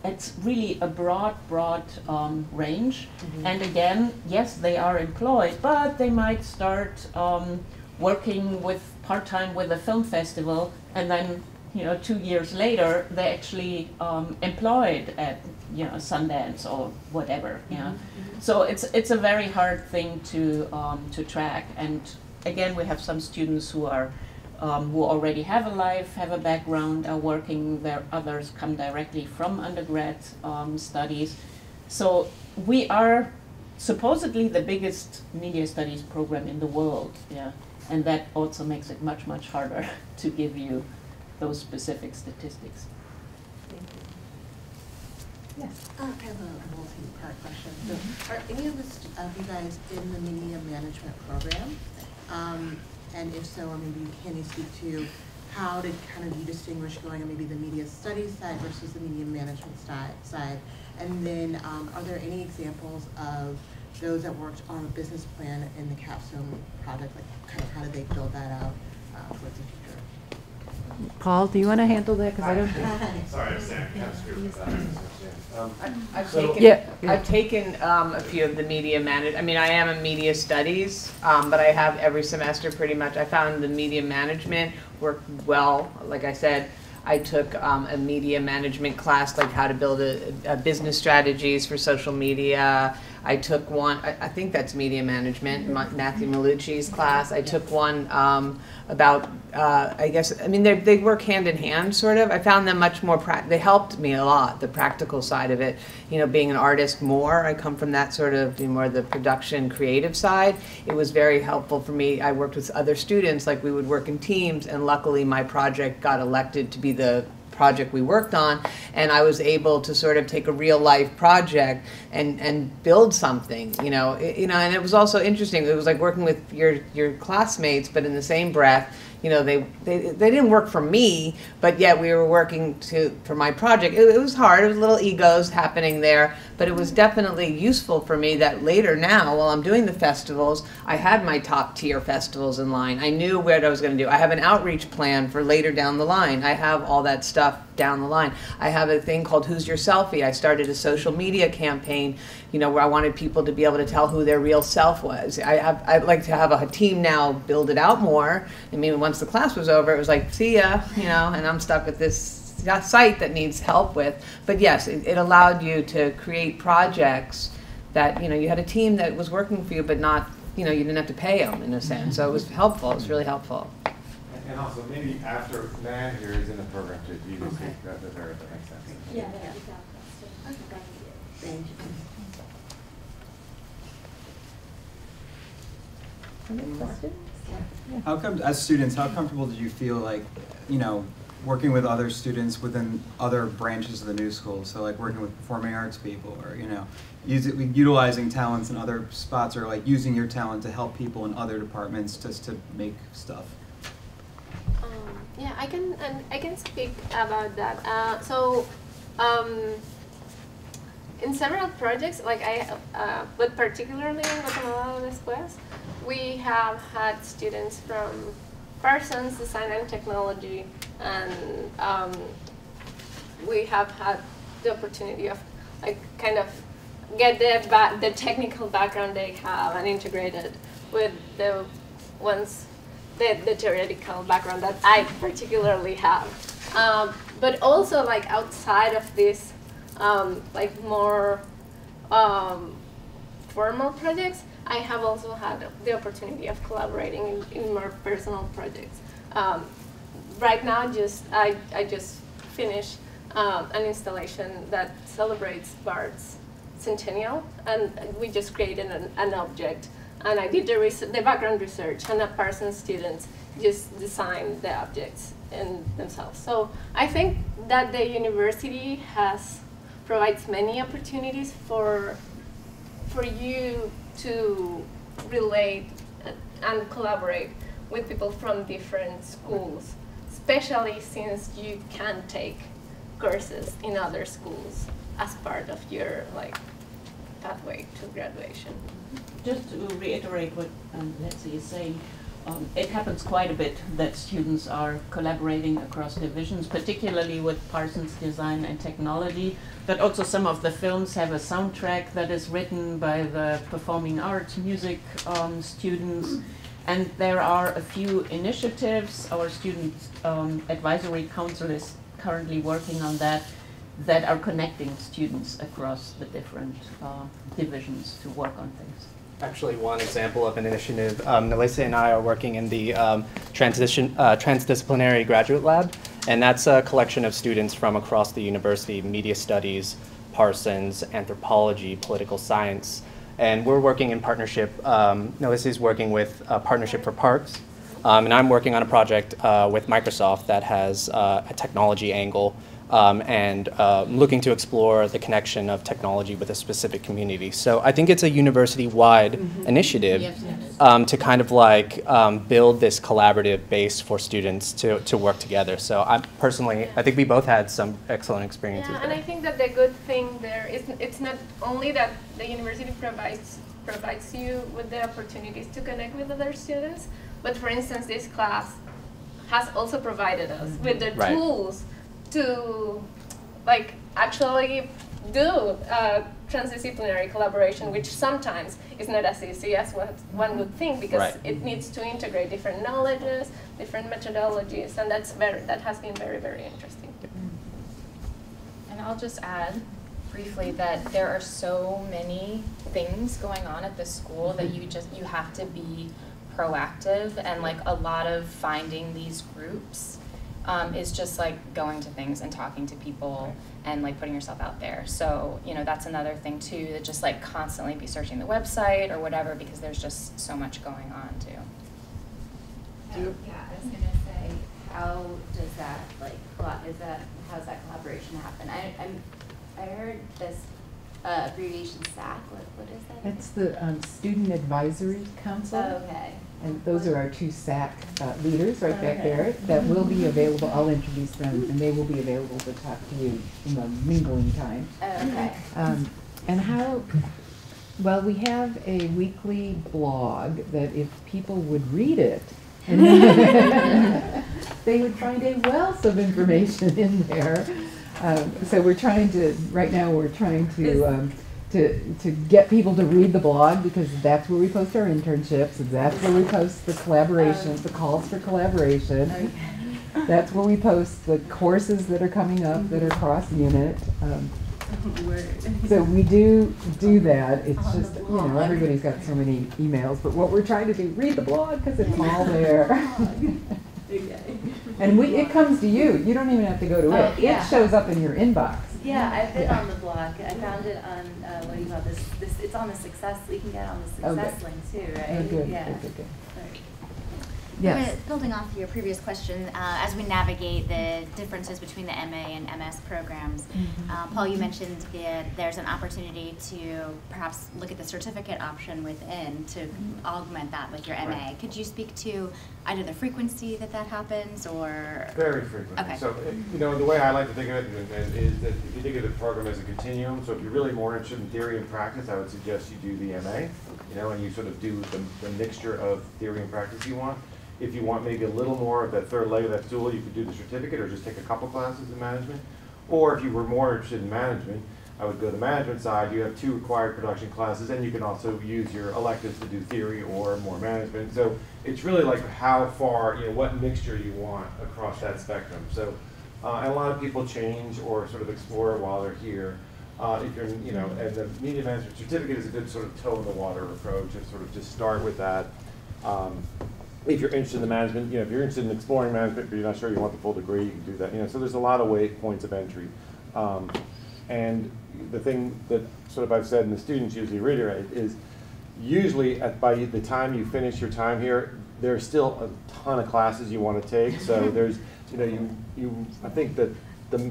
It's really a broad, broad um, range. Mhm. And again, yes, they are employed, but they might start um, working with part-time with a film festival, and then you know two years later they're actually um, employed at you know Sundance or whatever. Yeah. So it's it's a very hard thing to um, to track. And again, we have some students who are um, who already have a life, have a background, are working there. Others come directly from undergrad um, studies. So we are supposedly the biggest media studies program in the world. Yeah, and that also makes it much much harder to give you those specific statistics. Thank you. Yes. Uh, I have a multi-part question. So, are any of us, of you guys in the media management program? Um, and if so, or maybe can you speak to how did kind of you distinguish going on maybe the media studies side versus the media management side? side? And then, um, are there any examples of those that worked on a business plan in the Capstone project? Like, kind of how did they build that out uh, towards the future? Paul, do you want to handle that? Because I don't. Sorry, I'm Sam, kind of screwed with that. Um, I- I've so- taken, Yeah. I've taken um, a few of the media manage, I mean, I am a media studies, um, but I have every semester pretty much, I found the media management worked well. Like I said, I took um, a media management class, like how to build a, a business strategies for social media. I took one, I, I think that's media management, Ma- Matthew Malucci's class. I took one um, about, uh, I guess, I mean, they, they work hand in hand, sort of. I found them much more, they helped me a lot, the practical side of it. You know, being an artist more, I come from that sort of, you know, more the production, creative side. It was very helpful for me. I worked with other students, like we would work in teams, and luckily my project got elected to be the project we worked on and I was able to sort of take a real life project and and build something you know It- you know and it was also interesting. It was like working with your your classmates but in the same breath you know, they, they, they didn't work for me, but yet we were working to, for my project. It, it was hard, it was little egos happening there, but it was definitely useful for me that later now, while I'm doing the festivals, I had my top tier festivals in line. I knew what I was gonna do. I have an outreach plan for later down the line. I have all that stuff down the line. I have a thing called Who's Your Selfie. I started a social media campaign, you know, where I wanted people to be able to tell who their real self was. I have, I'd like to have a team now build it out more. I mean, once the class was over, it was like, see ya, you know, and I'm stuck with this site that needs help with. But yes, it, it allowed you to create projects that, you know, you had a team that was working for you, but not, you know, you didn't have to pay them in a sense. So it was helpful. It was really helpful. And also, maybe after Nan here is in the program too, you can Okay. speak that to her if that makes sense. Yeah. How come, as students, how comfortable did you feel like, you know, working with other students within other branches of the new school? So like working with performing arts people or, you know, use it, utilizing talents in other spots or like using your talent to help people in other departments just to make stuff? Um, yeah, I can and I can speak about that. Uh, so, um, in several projects, like I, uh, but particularly in Guatemala Después, we have had students from Parsons Design and Technology, and um, we have had the opportunity of like kind of get the ba- the technical background they have and integrate it with the ones the, the theoretical background that I particularly have. Um, but also like outside of this, um, like more um, formal projects, I have also had the opportunity of collaborating in, in more personal projects. Um, right now, just I, I just finished um, an installation that celebrates Bard's centennial, and we just created an, an object. And I did the, the background research, and the Parsons students just designed the objects in themselves. So I think that the university has provides many opportunities for for you to relate and collaborate with people from different schools, especially since you can take courses in other schools as part of your like pathway to graduation. Just to reiterate what um, Letzi is saying, um, it happens quite a bit that students are collaborating across divisions, particularly with Parsons Design and Technology. But also some of the films have a soundtrack that is written by the performing arts music um, students. And there are a few initiatives. Our student um, advisory council is currently working on that, that are connecting students across the different uh, divisions to work on things. Actually, one example of an initiative, um, Nalisa and I are working in the um, transition, uh, Transdisciplinary Graduate Lab, and that's a collection of students from across the university, media studies, Parsons, anthropology, political science, and we're working in partnership. Um, Nalisa is working with a Partnership for Parks, um, and I'm working on a project uh, with Microsoft that has uh, a technology angle um, and uh, looking to explore the connection of technology with a specific community. So I think it's a university-wide Mhm. initiative Yes, yes. um, to kind of like um, build this collaborative base for students to, to work together. So I personally, I think we both had some excellent experiences Yeah, and there. I think that the good thing there is it's not only that the university provides provides you with the opportunities to connect with other students, but for instance, this class has also provided us with the Right. tools to like actually do uh, transdisciplinary collaboration, which sometimes is not as easy as what one would think because Right. it needs to integrate different knowledges, different methodologies, and that's very that has been very very interesting. And I'll just add briefly that there are so many things going on at the school that you just you have to be proactive and like a lot of finding these groups um, is just like going to things and talking to people and like putting yourself out there. So, you know, that's another thing too, that just like constantly be searching the website or whatever because there's just so much going on too. Yeah, I was gonna say, how does that, like, is that, how does that collaboration happen? I, I'm, I heard this uh, abbreviation SAC, what, what is that? It's the um, Student Advisory Council. Oh, okay. And those are our two SAC uh, leaders right back there that will be available. I'll introduce them and they will be available to talk to you in the mingling time. Oh, okay. Um, and how, well, we have a weekly blog that if people would read it, they would find a wealth of information in there. Um, so we're trying to, right now, we're trying to, um, to, to get people to read the blog because that's where we post our internships, and that's where we post the collaborations, the calls for collaboration. That's where we post the courses that are coming up that are cross-unit. Um, so we do do that. It's just, you know, everybody's got so many emails, but what we're trying to do, read the blog because it's all there. And we, it comes to you. You don't even have to go to Oh, it. It shows up in your inbox. Yeah, I've been Yeah. on the blog. I found it on, uh, what do you call this, this, it's on the success, you can get on the success link too, right? Oh, Yeah. good. Right. Yes. Building off your previous question, uh, as we navigate the differences between the MA and MS programs, Mhm. uh, Paul, you mentioned that there's an opportunity to perhaps look at the certificate option within to augment that with your MA. Right. Could you speak to either the frequency that that happens or? Very frequently. Okay. So, uh, you know, the way I like to think of it and- and is that if you think of the program as a continuum, so if you're really more interested in theory and practice, I would suggest you do the MA, you know, and you sort of do the, the mixture of theory and practice you want. If you want maybe a little more of that third leg of that stool, you could do the certificate or just take a couple classes in management. Or if you were more interested in management, I would go the management side. You have two required production classes, and you can also use your electives to do theory or more management. So it's really like how far, you know, what mixture you want across that spectrum. So, uh, and a lot of people change or sort of explore while they're here. Uh, if you're, you know, and the media management certificate is a good sort of toe in the water approach, and sort of just start with that. Um, if you're interested in the management, you know, if you're interested in exploring management, but you're not sure you want the full degree, you can do that. You know, so there's a lot of way points of entry. Um, and the thing that sort of I've said, and the students usually reiterate, is usually at by the time you finish your time here, there's still a ton of classes you want to take. So there's, you know, you you I think that the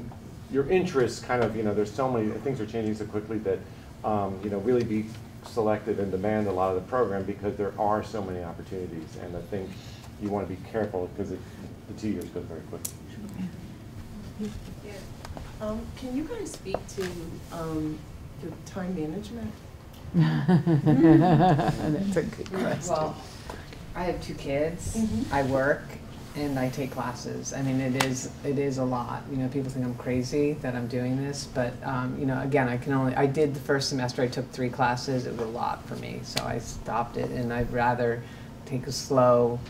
your interests kind of, you know, there's so many things are changing so quickly that, um, you know, really be selective and demand a lot of the program because there are so many opportunities. And I think you want to be careful because the two years goes very quickly. Um, can you guys speak to, um, the time management? That's a good question. Well, I have two kids. Mhm. I work and I take classes. I mean, it is it is a lot. You know, people think I'm crazy that I'm doing this, but um, you know, again, I can only. I did the first semester. I took three classes. It was a lot for me, so I stopped it. And I'd rather take a slow,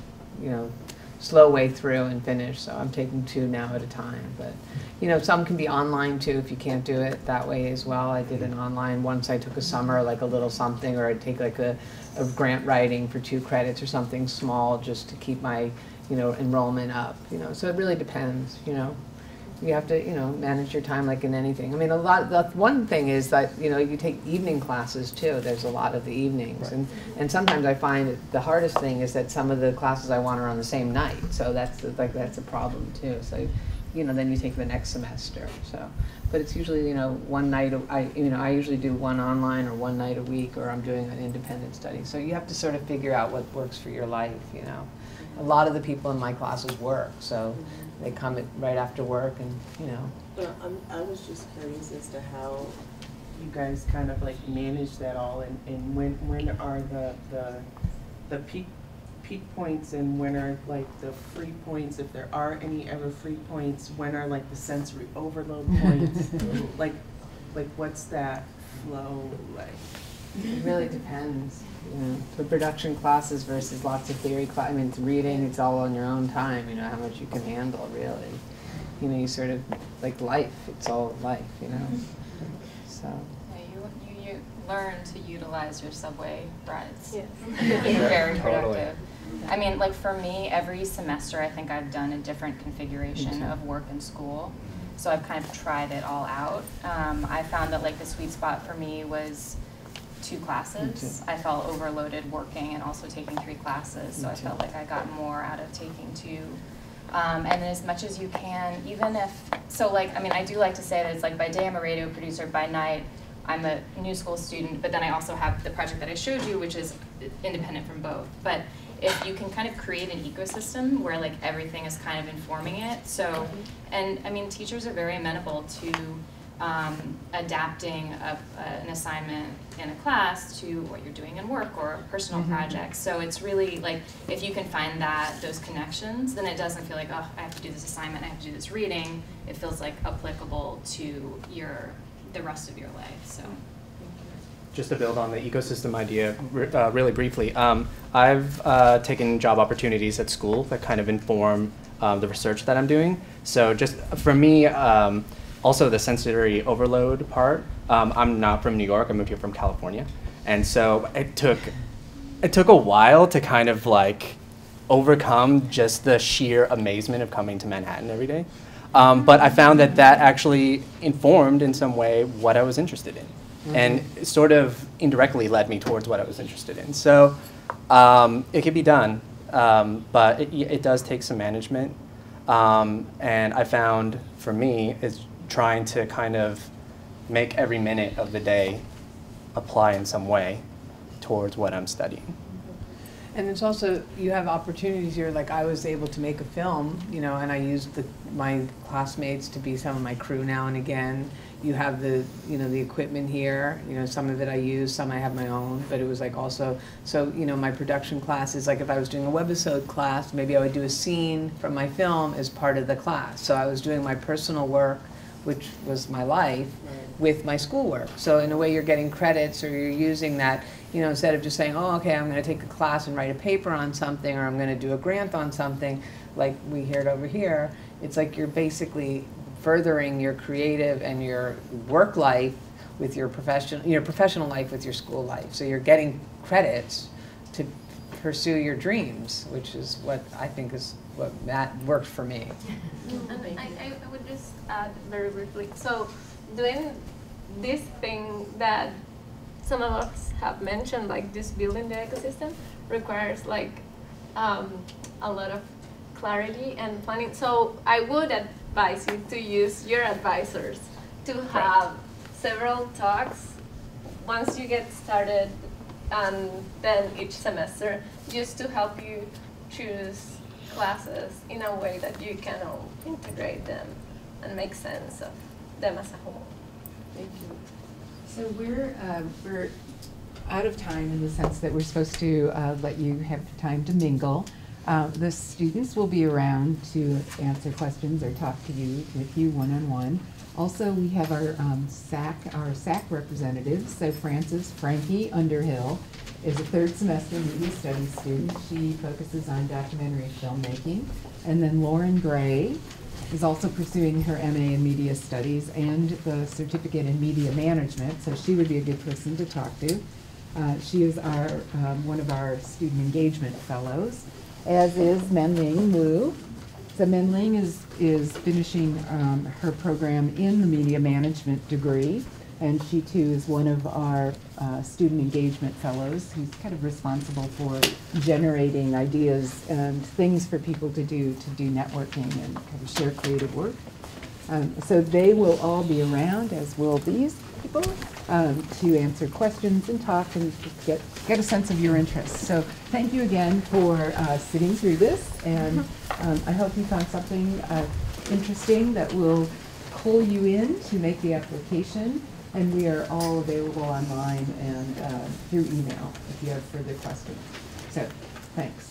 you know, slow way through and finish. So I'm taking two now at a time. But you know, some can be online too if you can't do it that way as well. I did an online once. I took a summer, like a little something, or I'd take like a, a grant writing for two credits or something small just to keep my, you know, enrollment up. You know, so it really depends. You know, you have to you know manage your time like in anything. I mean, a lot. The one thing is that you know you take evening classes too. There's a lot of the evenings, and and sometimes I find the hardest thing is that some of the classes I want are on the same night. So that's like that's a problem too. So you know, then you take the next semester. So, but it's usually you know one night. a- I you know I usually do one online or one night a week, or I'm doing an independent study. So you have to sort of figure out what works for your life. You know, a lot of the people in my classes work, so they come at, right after work, and you know. Well, I'm, I was just curious as to how you guys kind of like manage that all and, and when, when are the, the, the peak, peak points and when are like the free points, if there are any ever free points, when are like the sensory overload points? Like, like what's that flow like? It really depends, you know, for production classes versus lots of theory class. I mean, it's reading, it's all on your own time, you know, how much you can handle, really. You know, you sort of, like life, it's all life, you know, so. Yeah, you, you, you learn to utilize your subway rides. Yes. It's very Totally. productive. I mean, like for me, every semester I think I've done a different configuration of work and school. So I've kind of tried it all out. Um, I found that like the sweet spot for me was two classes. I felt overloaded working and also taking three classes, so I felt like I got more out of taking two. Um, and then as much as you can, even if, so like, I mean, I do like to say that it's like by day I'm a radio producer, by night I'm a new school student, but then I also have the project that I showed you, which is independent from both. But if you can kind of create an ecosystem where like everything is kind of informing it. So, and I mean, teachers are very amenable to um, adapting a, a, an assignment in a class to what you're doing in work or personal Mhm. projects. So it's really like if you can find that those connections, then it doesn't feel like oh I have to do this assignment, I have to do this reading. It feels like applicable to your the rest of your life. So. just to build on the ecosystem idea uh, really briefly, um, I've uh, taken job opportunities at school that kind of inform um, the research that I'm doing. So just for me, um, also the sensory overload part. Um, I'm not from New York. I moved here from California, and so it took it took a while to kind of like overcome just the sheer amazement of coming to Manhattan every day. Um, but I found that that actually informed in some way what I was interested in and sort of indirectly led me towards what I was interested in. So um, it can be done, um, but it, it does take some management. Um, and I found for me is trying to kind of make every minute of the day apply in some way towards what I'm studying. And it's also, you have opportunities here, like I was able to make a film, you know, and I used the, my classmates to be some of my crew now and again. You have the, you know, the equipment here, you know, some of it I use, some I have my own, but it was like also, so, you know, my production classes, like if I was doing a webisode class, maybe I would do a scene from my film as part of the class. So I was doing my personal work, which was my life, with my schoolwork. So in a way, you're getting credits or you're using that, you know, instead of just saying, oh, okay, I'm going to take a class and write a paper on something or I'm going to do a grant on something, like we hear it over here. It's like you're basically furthering your creative and your work life with your professional, your professional life with your school life. So you're getting credits to pursue your dreams, which is what I think is what that worked for me. And I, I I would just add very briefly, so doing this thing that some of us have mentioned, like just building the ecosystem, requires like um, a lot of clarity and planning. So I would advise you to use your advisors to have several talks once you get started and then each semester just to help you choose classes in a way that you can all integrate them and make sense of them as a whole. Thank you. So we're, uh, we're out of time in the sense that we're supposed to uh, let you have time to mingle. Uh, The students will be around to answer questions or talk to you, with you one-on-one. Also, we have our um, SAC, our SAC representatives. So Francis, Frankie Underhill is a third semester media studies student. She focuses on documentary filmmaking. And then Lauren Gray is also pursuing her MA in Media Studies and the certificate in Media Management, so she would be a good person to talk to. Uh, she is our, um, one of our student engagement fellows, as is Menling Wu. So Menling is, is finishing um, her program in the Media Management degree, and she too is one of our uh, student engagement fellows who's kind of responsible for generating ideas and things for people to do to do networking and kind of share creative work. Um, so they will all be around, as will these people, um, to answer questions and talk and get get a sense of your interest. So thank you again for uh, sitting through this, and um, I hope you found something uh, interesting that will pull you in to make the application. And we are all available online and uh, through email if you have further questions. So, thanks.